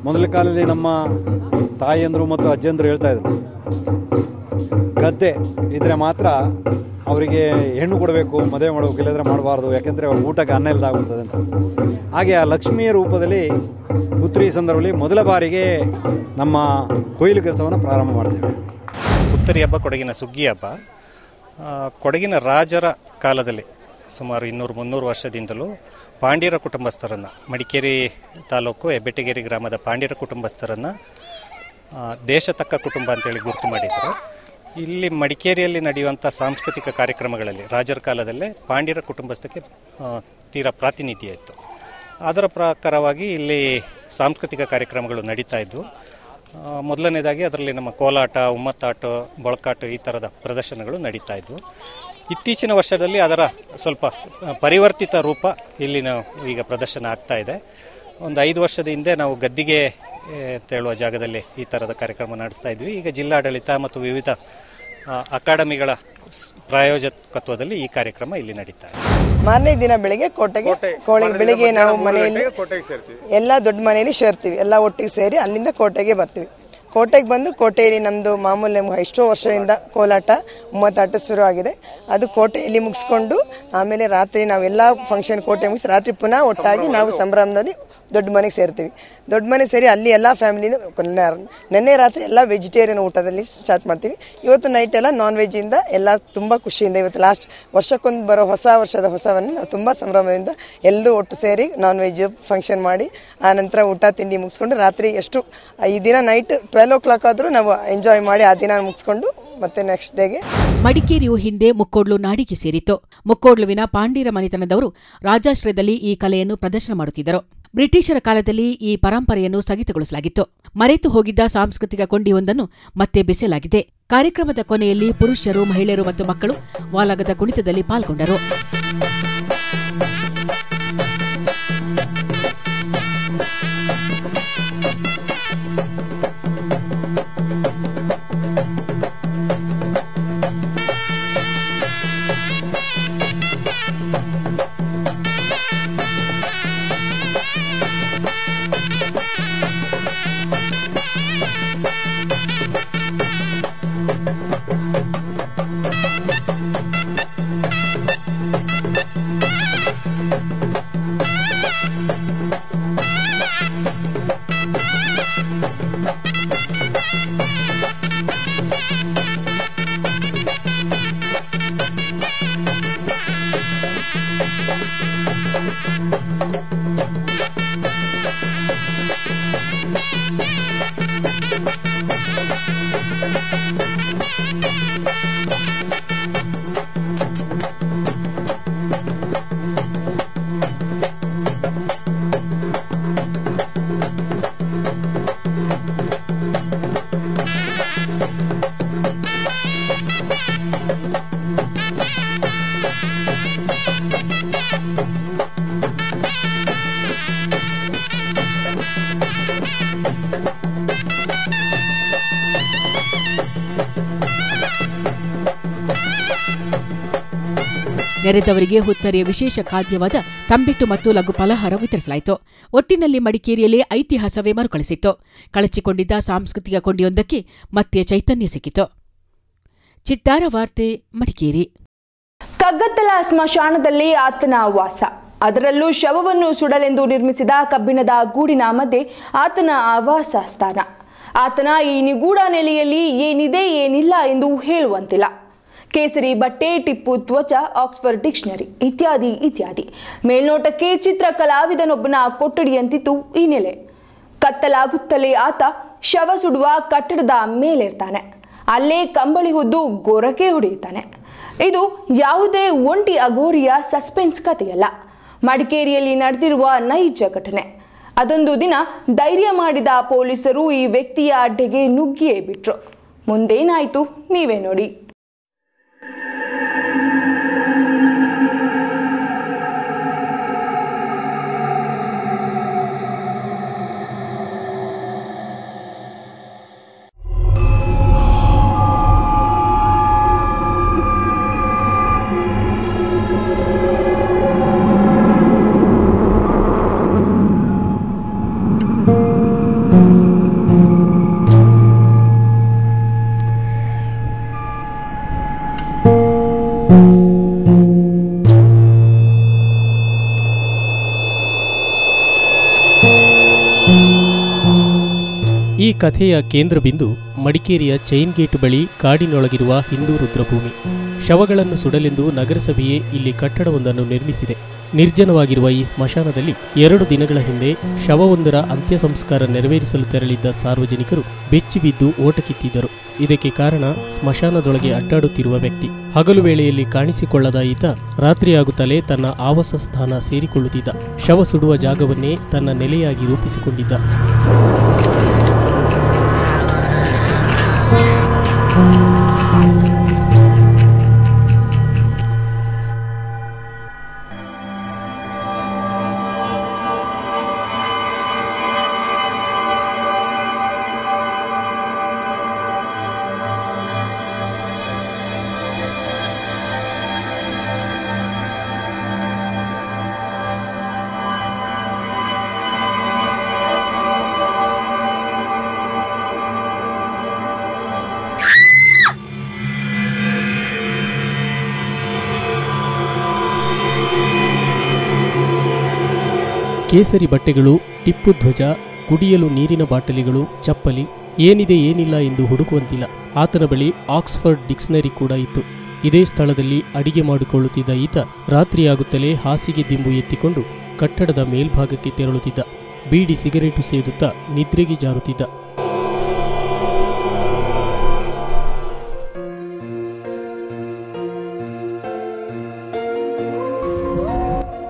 ಮೊದಲ ಕಾಲದಲ್ಲಿ ನಮ್ಮ ತಾಯಿಯಂದರು ಮತ್ತು ಅಜ್ಜಂದರು ಹೇಳ್ತಾ ಇದ್ರು. ಗದ್ದೆ ಇದ್ರೆ ಮಾತ್ರ ಅವರಿಗೆ ಹೆಣ್ಣು ಕೊಡಬೇಕು, ಮದುವೆ ಮಾಡಬೇಕು, ಇಲ್ಲದ್ರೆ ಮಾಡಬಾರ್ದು, ಯಾಕೆಂದರೆ ಅವ್ರ ಊಟಕ್ಕೆ ಅನ್ನ ಇಲ್ಲದಾಗುತ್ತದೆ ಅಂತ. ಹಾಗೆ ಆ ಲಕ್ಷ್ಮಿಯ ರೂಪದಲ್ಲಿ ಪುತ್ರಿ ಸಂದರ್ಭದಲ್ಲಿ ಮೊದಲ ಬಾರಿಗೆ ನಮ್ಮ ಕೊಯ್ಲು ಕೆಲಸವನ್ನು ಪ್ರಾರಂಭ ಮಾಡ್ತೇವೆ. ಉತ್ತರಿ ಹಬ್ಬ ಕೊಡಗಿನ ಸುಗ್ಗಿ ಹಬ್ಬ. ಕೊಡಗಿನ ರಾಜರ ಕಾಲದಲ್ಲಿ ಸುಮಾರು ಇನ್ನೂರು ಮುನ್ನೂರು ವರ್ಷದಿಂದಲೂ ಪಾಂಡ್ಯರ ಕುಟುಂಬಸ್ಥರನ್ನು ಮಡಿಕೇರಿ ತಾಲೂಕು ಹೆಬ್ಬೆಟ್ಟಗೇರಿ ಗ್ರಾಮದ ಪಾಂಡ್ಯರ ಕುಟುಂಬಸ್ಥರನ್ನು ದೇಶ ತಕ್ಕ ಕುಟುಂಬ ಅಂತೇಳಿ ಗುರುತು ಮಾಡಿದ್ರು. ಇಲ್ಲಿ ಮಡಿಕೇರಿಯಲ್ಲಿ ನಡೆಯುವಂಥ ಸಾಂಸ್ಕೃತಿಕ ಕಾರ್ಯಕ್ರಮಗಳಲ್ಲಿ ರಾಜರ ಕಾಲದಲ್ಲೇ ಪಾಂಡ್ಯರ ಕುಟುಂಬಸ್ಥಕ್ಕೆ ತೀರಾ ಪ್ರಾತಿನಿಧ್ಯ ಇತ್ತು. ಅದರ ಪ್ರಕಾರವಾಗಿ ಇಲ್ಲಿ ಸಾಂಸ್ಕೃತಿಕ ಕಾರ್ಯಕ್ರಮಗಳು ನಡೀತಾ ಇದ್ವು. ಆ, ಮೊದಲನೇದಾಗಿ ಅದರಲ್ಲಿ ನಮ್ಮ ಕೋಲಾಟ, ಉಮ್ಮತ್ತಾಟ, ಬೊಳಕಾಟು ಈ ಥರದ ಪ್ರದರ್ಶನಗಳು ನಡೀತಾ ಇದ್ವು. ಇತ್ತೀಚಿನ ವರ್ಷದಲ್ಲಿ ಅದರ ಸ್ವಲ್ಪ ಪರಿವರ್ತಿತ ರೂಪ ಇಲ್ಲಿ ನಾವು ಈಗ ಪ್ರದರ್ಶನ ಆಗ್ತಾ ಇದೆ. ಒಂದು ಐದು ವರ್ಷದ ಹಿಂದೆ ನಾವು ಗದ್ದಿಗೆ ತೇಳುವ ಜಾಗದಲ್ಲಿ ಈ ಥರದ ಕಾರ್ಯಕ್ರಮ ನಡೆಸ್ತಾ ಇದ್ವಿ. ಈಗ ಜಿಲ್ಲಾಡಳಿತ ಮತ್ತು ವಿವಿಧ ಅಕಾಡೆಮಿಗಳ ಪ್ರಾಯೋಜಕತ್ವದಲ್ಲಿ ಈ ಕಾರ್ಯಕ್ರಮ ಇಲ್ಲಿ ನಡೀತಾ ಇದೆ. ಮಾರನೇ ದಿನ ಬೆಳಿಗ್ಗೆ ಕೋಟೆಗೆ ಕೋಳಿ ಬೆಳಿಗ್ಗೆ ನಾವು ಮನೆಯಲ್ಲಿ ಎಲ್ಲ ದೊಡ್ಡ ಮನೆಯಲ್ಲಿ ಸೇರ್ತೀವಿ ಎಲ್ಲ ಒಟ್ಟಿಗೆ ಸೇರಿ ಅಲ್ಲಿಂದ ಕೋಟೆಗೆ ಬರ್ತೀವಿ. ಕೋಟೆಗೆ ಬಂದು ಕೋಟೆಯಲ್ಲಿ ನಮ್ಮದು ಮಾಮೂಲಿ ಎಷ್ಟೋ ವರ್ಷದಿಂದ ಕೋಲಾಟ ಮೂವತ್ತಾಟ ಶುರು ಆಗಿದೆ. ಅದು ಕೋಟೆಯಲ್ಲಿ ಮುಗಿಸ್ಕೊಂಡು ಆಮೇಲೆ ರಾತ್ರಿ ನಾವೆಲ್ಲ ಫಂಕ್ಷನ್ ಕೋಟೆ ಮುಗಿಸಿ ರಾತ್ರಿ ಪುನಃ ಒಟ್ಟಾಗಿ ನಾವು ಸಂಭ್ರಮದಲ್ಲಿ ದೊಡ್ಡ ಮನೆಗೆ ಸೇರ್ತೀವಿ. ದೊಡ್ಡ ಮನೆ ಸೇರಿ ಅಲ್ಲಿ ಎಲ್ಲ ಫ್ಯಾಮಿಲಿನೂ ನೆನ್ನೆ ರಾತ್ರಿ ಎಲ್ಲ ವೆಜಿಟೇರಿಯನ್ ಊಟದಲ್ಲಿ ಸ್ಟಾರ್ಟ್ ಮಾಡ್ತೀವಿ. ಇವತ್ತು ನೈಟ್ ಎಲ್ಲ ನಾನ್ ವೆಜ್ಜಿಂದ ಎಲ್ಲ ತುಂಬ ಖುಷಿಯಿಂದ ಇವತ್ತು ಲಾಸ್ಟ್ ವರ್ಷಕ್ಕೊಂದು ಬರೋ ಹೊಸ ವರ್ಷದ ಹೊಸವನ್ನು ನಾವು ತುಂಬ ಸಂಭ್ರಮದಿಂದ ಎಲ್ಲರೂ ಒಟ್ಟು ಸೇರಿ ನಾನ್ ವೆಜ್ ಫಂಕ್ಷನ್ ಮಾಡಿ, ಆ ನಂತರ ಊಟ ತಿಂಡಿ ಮುಗಿಸ್ಕೊಂಡು ರಾತ್ರಿ ಎಷ್ಟು, ಈ ದಿನ ನೈಟ್ ಟ್ವೆಲ್ ಓ ಕ್ಲಾಕ್ ಆದರೂ ನಾವು ಎಂಜಾಯ್ ಮಾಡಿ ಆ ದಿನ ಮುಗಿಸ್ಕೊಂಡು ಮತ್ತೆ ನೆಕ್ಸ್ಟ್ ಡೇಗೆ ಮಡಿಕೇರಿಯು ಹಿಂದೆ ಮುಕ್ಕೋಡ್ಲು ನಾಡಿಗೆ ಸೇರಿತ್ತು. ಮುಕ್ಕೋಡ್ಲುವಿನ ಪಾಂಡೀರ ಮನೆತನದವರು ರಾಜಾಶ್ರಯದಲ್ಲಿ ಈ ಕಲೆಯನ್ನು ಪ್ರದರ್ಶನ ಮಾಡುತ್ತಿದ್ದರು. ಬ್ರಿಟಿಷರ ಕಾಲದಲ್ಲಿ ಈ ಪರಂಪರೆಯನ್ನು ಸ್ಥಗಿತಗೊಳಿಸಲಾಗಿತ್ತು. ಮರೆತು ಹೋಗಿದ್ದ ಸಾಂಸ್ಕೃತಿಕ ಕೊಂಡಿಯೊಂದನ್ನು ಮತ್ತೆ ಬೆಸೆಯಲಾಗಿದೆ. ಕಾರ್ಯಕ್ರಮದ ಕೊನೆಯಲ್ಲಿ ಪುರುಷರು, ಮಹಿಳೆಯರು ಮತ್ತು ಮಕ್ಕಳು ವಾಲಗದ ಕುಣಿತದಲ್ಲಿ ಪಾಲ್ಗೊಂಡರು. ನೆರೆದವರಿಗೆ ಹುತ್ತರಿಯ ವಿಶೇಷ ಖಾದ್ಯವಾದ ತಂಬಿಟ್ಟು ಮತ್ತು ಲಘು ಫಲಹಾರ ವಿತರಿಸಲಾಯಿತು. ಒಟ್ಟಿನಲ್ಲಿ ಮಡಿಕೇರಿಯಲ್ಲಿ ಐತಿಹಾಸವೇ ಮರುಕಳಿಸಿತ್ತು. ಕಳಚಿಕೊಂಡಿದ್ದ ಸಾಂಸ್ಕೃತಿಕ ಕೊಂಡಿಯೊಂದಕ್ಕೆ ಮತ್ತೆ ಚೈತನ್ಯ ಸಿಕ್ಕಿತು. ಚಿತ್ತಾರ ವಾರ್ತೆ, ಮಡಿಕೇರಿ. ಕಗ್ಗತ್ತಲ ಸ್ಮಶಾನದಲ್ಲಿ ಆತನ ವಾಸ. ಅದರಲ್ಲೂ ಶವವನ್ನು ಸುಡಲೆಂದು ನಿರ್ಮಿಸಿದ ಕಬ್ಬಿಣದ ಗೂಡಿನ ಮಧ್ಯೆ ಆತನ ಆವಾಸ ಸ್ಥಾನ. ಆತನ ಈ ನಿಗೂಢ ನೆಲೆಯಲ್ಲಿ ಏನಿದೆ ಏನಿಲ್ಲ ಎಂದು ಹೇಳುವಂತಿಲ್ಲ. ಕೇಸರಿ, ಬಟ್ಟೆ, ಟಿಪ್ಪು, ತ್ವಚ, ಆಕ್ಸ್ಫರ್ಡ್ ಡಿಕ್ಷನರಿ ಇತ್ಯಾದಿ ಇತ್ಯಾದಿ. ಮೇಲ್ನೋಟಕ್ಕೆ ಚಿತ್ರ ಕಲಾವಿದನೊಬ್ಬನ ಕೊಠಡಿಯಂತಿತ್ತು ಈ ನೆಲೆ. ಕತ್ತಲಾಗುತ್ತಲೇ ಆತ ಶವ ಸುಡುವ ಕಟ್ಟಡದ ಮೇಲಿರ್ತಾನೆ. ಅಲ್ಲೇ ಕಂಬಳಿ ಹೊದ್ದು ಗೊರಕೆ ಹೊಡೆಯುತ್ತಾನೆ. ಇದು ಯಾವುದೇ ಒಂಟಿ ಅಗೋರಿಯ ಸಸ್ಪೆನ್ಸ್ ಕಥೆಯಲ್ಲ. ಮಡಿಕೇರಿಯಲ್ಲಿ ನಡೆದಿರುವ ನೈಜ ಘಟನೆ. ಅದೊಂದು ದಿನ ಧೈರ್ಯ ಮಾಡಿದ ಪೊಲೀಸರು ಈ ವ್ಯಕ್ತಿಯ ಅಡ್ಡೆಗೆ ನುಗ್ಗಿಯೇ ಬಿಟ್ರು. ಮುಂದೇನಾಯಿತು, ನೀವೇ ನೋಡಿ. ಕಥೆಯ ಕೇಂದ್ರ ಬಿಂದು ಮಡಿಕೇರಿಯ ಚೈನ್ ಗೇಟ್ ಬಳಿ ಕಾಡಿನೊಳಗಿರುವ ಹಿಂದೂ ರುದ್ರಭೂಮಿ. ಶವಗಳನ್ನು ಸುಡಲೆಂದು ನಗರಸಭೆಯೇ ಇಲ್ಲಿ ಕಟ್ಟಡವೊಂದನ್ನು ನಿರ್ಮಿಸಿದೆ. ನಿರ್ಜನವಾಗಿರುವ ಈ ಸ್ಮಶಾನದಲ್ಲಿ ಎರಡು ದಿನಗಳ ಹಿಂದೆ ಶವವೊಂದರ ಅಂತ್ಯ ಸಂಸ್ಕಾರ ನೆರವೇರಿಸಲು ತೆರಳಿದ್ದ ಸಾರ್ವಜನಿಕರು ಬೆಚ್ಚಿ ಬಿದ್ದು ಓಟ ಕಿತ್ತಿದ್ದರು ಇದಕ್ಕೆ ಕಾರಣ ಸ್ಮಶಾನದೊಳಗೆ ಅಡ್ಡಾಡುತ್ತಿರುವ ವ್ಯಕ್ತಿ. ಹಗಲು ವೇಳೆಯಲ್ಲಿ ಕಾಣಿಸಿಕೊಳ್ಳದ ಈತ ರಾತ್ರಿಯಾಗುತ್ತಲೇ ತನ್ನ ಆವಾಸ ಸ್ಥಾನ ಸೇರಿಕೊಳ್ಳುತ್ತಿದ್ದ. ಶವ ಸುಡುವ ಜಾಗವನ್ನೇ ತನ್ನ ನೆಲೆಯಾಗಿ ರೂಪಿಸಿಕೊಂಡಿದ್ದ. ಕೇಸರಿ ಬಟ್ಟೆಗಳು, ಟಿಪ್ಪು ಧ್ವಜ, ಕುಡಿಯಲು ನೀರಿನ ಬಾಟಲಿಗಳು, ಚಪ್ಪಲಿ, ಏನಿದೆ ಏನಿಲ್ಲ ಎಂದು ಹುಡುಕುವಂತಿಲ್ಲ. ಆತನ ಬಳಿ ಆಕ್ಸ್ಫರ್ಡ್ ಡಿಕ್ಷನರಿ ಕೂಡ ಇತ್ತು. ಇದೇ ಸ್ಥಳದಲ್ಲಿ ಅಡಿಗೆ ಮಾಡಿಕೊಳ್ಳುತ್ತಿದ್ದ ಈತ ರಾತ್ರಿಯಾಗುತ್ತಲೇ ಹಾಸಿಗೆ ದಿಂಬು ಎತ್ತಿಕೊಂಡು ಕಟ್ಟಡದ ಮೇಲ್ಭಾಗಕ್ಕೆ ತೆರಳುತ್ತಿದ್ದ. ಬೀಡಿ ಸಿಗರೇಟು ಸೇದುತ್ತಾ ನಿದ್ರೆಗೆ ಜಾರುತ್ತಿದ್ದ.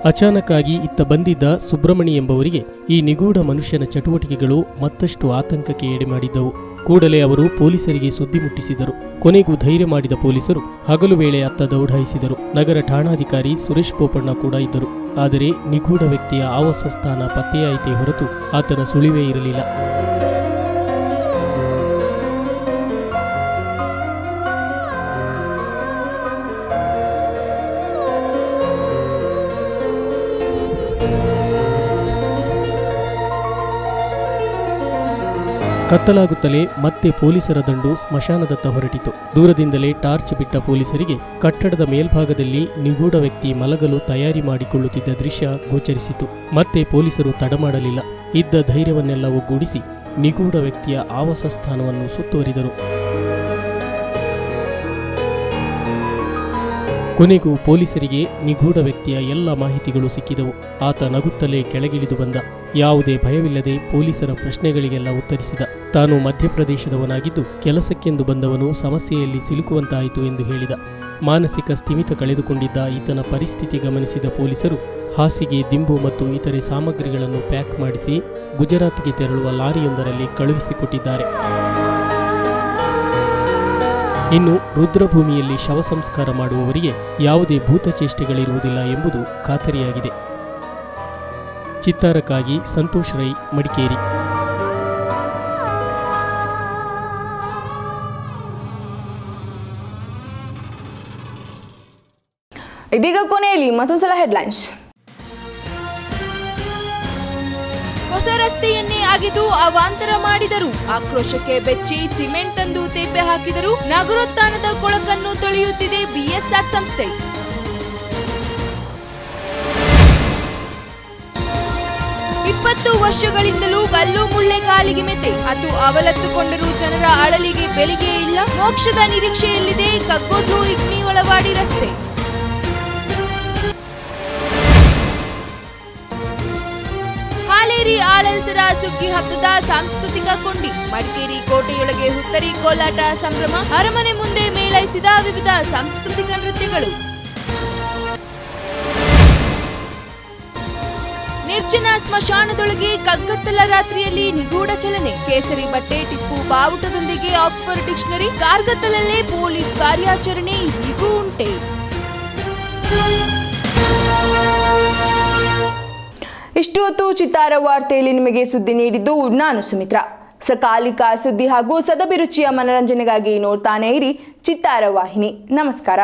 ಅಚಾನಕ್ಕಾಗಿ ಇತ್ತ ಬಂದಿದ್ದ ಸುಬ್ರಮಣಿ ಎಂಬವರಿಗೆ ಈ ನಿಗೂಢ ಮನುಷ್ಯನ ಚಟುವಟಿಕೆಗಳು ಮತ್ತಷ್ಟು ಆತಂಕಕ್ಕೆ ಎಡೆಮಾಡಿದ್ದವು. ಕೂಡಲೇ ಅವರು ಪೊಲೀಸರಿಗೆ ಸುದ್ದಿ ಮುಟ್ಟಿಸಿದರು. ಕೊನೆಗೂ ಧೈರ್ಯ ಮಾಡಿದ ಪೊಲೀಸರು ಹಗಲು ವೇಳೆ ಅತ್ತ ದೌಡಾಯಿಸಿದರು. ನಗರ ಠಾಣಾಧಿಕಾರಿ ಸುರೇಶ್ ಬೋಪಣ್ಣ ಕೂಡ ಇದ್ದರು. ಆದರೆ ನಿಗೂಢ ವ್ಯಕ್ತಿಯ ಆವಾಸ ಸ್ಥಾನ ಪತ್ತೆಯಾಯಿತೇ ಹೊರತು ಆತನ ಸುಳಿವೇ ಇರಲಿಲ್ಲ. ಕತ್ತಲಾಗುತ್ತಲೇ ಮತ್ತೆ ಪೊಲೀಸರ ದಂಡು ಸ್ಮಶಾನದತ್ತ ಹೊರಟಿತು. ದೂರದಿಂದಲೇ ಟಾರ್ಚ್ ಬಿಟ್ಟ ಪೊಲೀಸರಿಗೆ ಕಟ್ಟಡದ ಮೇಲ್ಭಾಗದಲ್ಲಿ ನಿಗೂಢ ವ್ಯಕ್ತಿ ಮಲಗಲು ತಯಾರಿ ಮಾಡಿಕೊಳ್ಳುತ್ತಿದ್ದ ದೃಶ್ಯ ಗೋಚರಿಸಿತು. ಮತ್ತೆ ಪೊಲೀಸರು ತಡಮಾಡಲಿಲ್ಲ. ಇದ್ದ ಧೈರ್ಯವನ್ನೆಲ್ಲ ಒಗ್ಗೂಡಿಸಿ ನಿಗೂಢ ವ್ಯಕ್ತಿಯ ಆವಾಸ ಸ್ಥಾನವನ್ನು ಸುತ್ತುವರಿದರು. ಕೊನೆಗೂ ಪೊಲೀಸರಿಗೆ ನಿಗೂಢ ವ್ಯಕ್ತಿಯ ಎಲ್ಲ ಮಾಹಿತಿಗಳು ಸಿಕ್ಕಿದವು. ಆತ ನಗುತ್ತಲೇ ಕೆಳಗಿಳಿದು ಬಂದ. ಯಾವುದೇ ಭಯವಿಲ್ಲದೆ ಪೊಲೀಸರ ಪ್ರಶ್ನೆಗಳಿಗೆಲ್ಲ ಉತ್ತರಿಸಿದ. ತಾನು ಮಧ್ಯಪ್ರದೇಶದವನಾಗಿದ್ದು ಕೆಲಸಕ್ಕೆಂದು ಬಂದವನು ಸಮಸ್ಯೆಯಲ್ಲಿ ಸಿಲುಕುವಂತಾಯಿತು ಎಂದು ಹೇಳಿದ. ಮಾನಸಿಕ ಸ್ಥಿಮಿತ ಕಳೆದುಕೊಂಡಿದ್ದ ಈತನ ಪರಿಸ್ಥಿತಿ ಗಮನಿಸಿದ ಪೊಲೀಸರು ಹಾಸಿಗೆ, ದಿಂಬು ಮತ್ತು ಇತರೆ ಸಾಮಗ್ರಿಗಳನ್ನು ಪ್ಯಾಕ್ ಮಾಡಿಸಿ ಗುಜರಾತ್ಗೆ ತೆರಳುವ ಲಾರಿಯೊಂದರಲ್ಲಿ ಕಳುಹಿಸಿಕೊಟ್ಟಿದ್ದಾರೆ. ಇನ್ನು ರುದ್ರಭೂಮಿಯಲ್ಲಿ ಶವ ಸಂಸ್ಕಾರ ಮಾಡುವವರಿಗೆ ಯಾವುದೇ ಭೂತಚೇಷ್ಟೆಗಳಿರುವುದಿಲ್ಲ ಎಂಬುದು ಖಾತರಿಯಾಗಿದೆ. ಚಿತ್ತಾರಕ್ಕಾಗಿ ಸಂತೋಷ್ ರೈ, ಮಡಿಕೇರಿ. ಇದೀಗ ಕೊನೆಯಲ್ಲಿ ಮತ್ತೊಂದ್ಸಲ ಹೆಡ್ಲೈನ್ಸ್ ಹೊಸ ರಸ್ತೆಯನ್ನೇ ಅಗೆದು ಅವಾಂತರ ಮಾಡಿದರು. ಆಕ್ರೋಶಕ್ಕೆ ಬೆಚ್ಚಿ ಸಿಮೆಂಟ್ ತಂದು ತೇಪೆ ಹಾಕಿದರು. ನಗರೋತ್ಥಾನದ ಕೊಳಕನ್ನು ತೊಳೆಯುತ್ತಿದೆ ಬಿಎಸ್ಆರ್ ಸಂಸ್ಥೆ. ಇಪ್ಪತ್ತು ವರ್ಷಗಳಿಂದಲೂ ಗಲ್ಲು ಮುಳ್ಳೆ ಕಾಲಿಗೆ ಮೆತೆ ಅದು ಅವಲತ್ತುಕೊಂಡರೂ ಜನರ ಅಳಲಿಗೆ ಬೆಳಿಗ್ಗೆ ಇಲ್ಲ. ಮೋಕ್ಷದ ನಿರೀಕ್ಷೆಯಲ್ಲಿದೆ ಕಗ್ಗೊಡ್ಲು ಇಗ್ನಿ ಒಳವಾಡಿ ರಸ್ತೆ. ಹಾಲೇರಿ ಆಳರಸರ ಸುಗ್ಗಿ ಹಬ್ಬದ ಸಾಂಸ್ಕೃತಿಕ ಕೊಂಡಿ. ಮಡಿಕೇರಿ ಕೋಟೆಯೊಳಗೆ ಹುತ್ತರಿ ಕೋಲಾಟ ಸಂಭ್ರಮ. ಅರಮನೆ ಮುಂದೆ ಮೇಳೈಸಿದ ವಿವಿಧ ಸಾಂಸ್ಕೃತಿಕ ನೃತ್ಯಗಳು. ನಿರ್ಜನ ಸ್ಮಶಾನದೊಳಗೆ ಕಗ್ಗತ್ತಲ ರಾತ್ರಿಯಲ್ಲಿ ನಿಗೂಢ ಚಲನೆ. ಕೇಸರಿ ಬಟ್ಟೆ, ಟಿಪ್ಪು ಬಾವುಟದೊಂದಿಗೆ ಆಕ್ಸ್ಫರ್ಡ್ ಡಿಕ್ಷನರಿ. ಕಾರ್ಗತ್ತಲಲ್ಲೇ ಪೊಲೀಸ್ ಕಾರ್ಯಾಚರಣೆ ಹೀಗೂ ಉಂಟೆ. ಇಷ್ಟು ಹೊತ್ತು ಚಿತ್ತಾರ ವಾರ್ತೆಯಲ್ಲಿ ನಿಮಗೆ ಸುದ್ದಿ ನೀಡಿದ್ದು ನಾನು ಸುಮಿತ್ರಾ. ಸಕಾಲಿಕ ಸುದ್ದಿ ಹಾಗೂ ಸದಭಿರುಚಿಯ ಮನರಂಜನೆಗಾಗಿ ನೋಡ್ತಾನೆ ಇರಿ ಚಿತ್ತಾರ ವಾಹಿನಿ. ನಮಸ್ಕಾರ.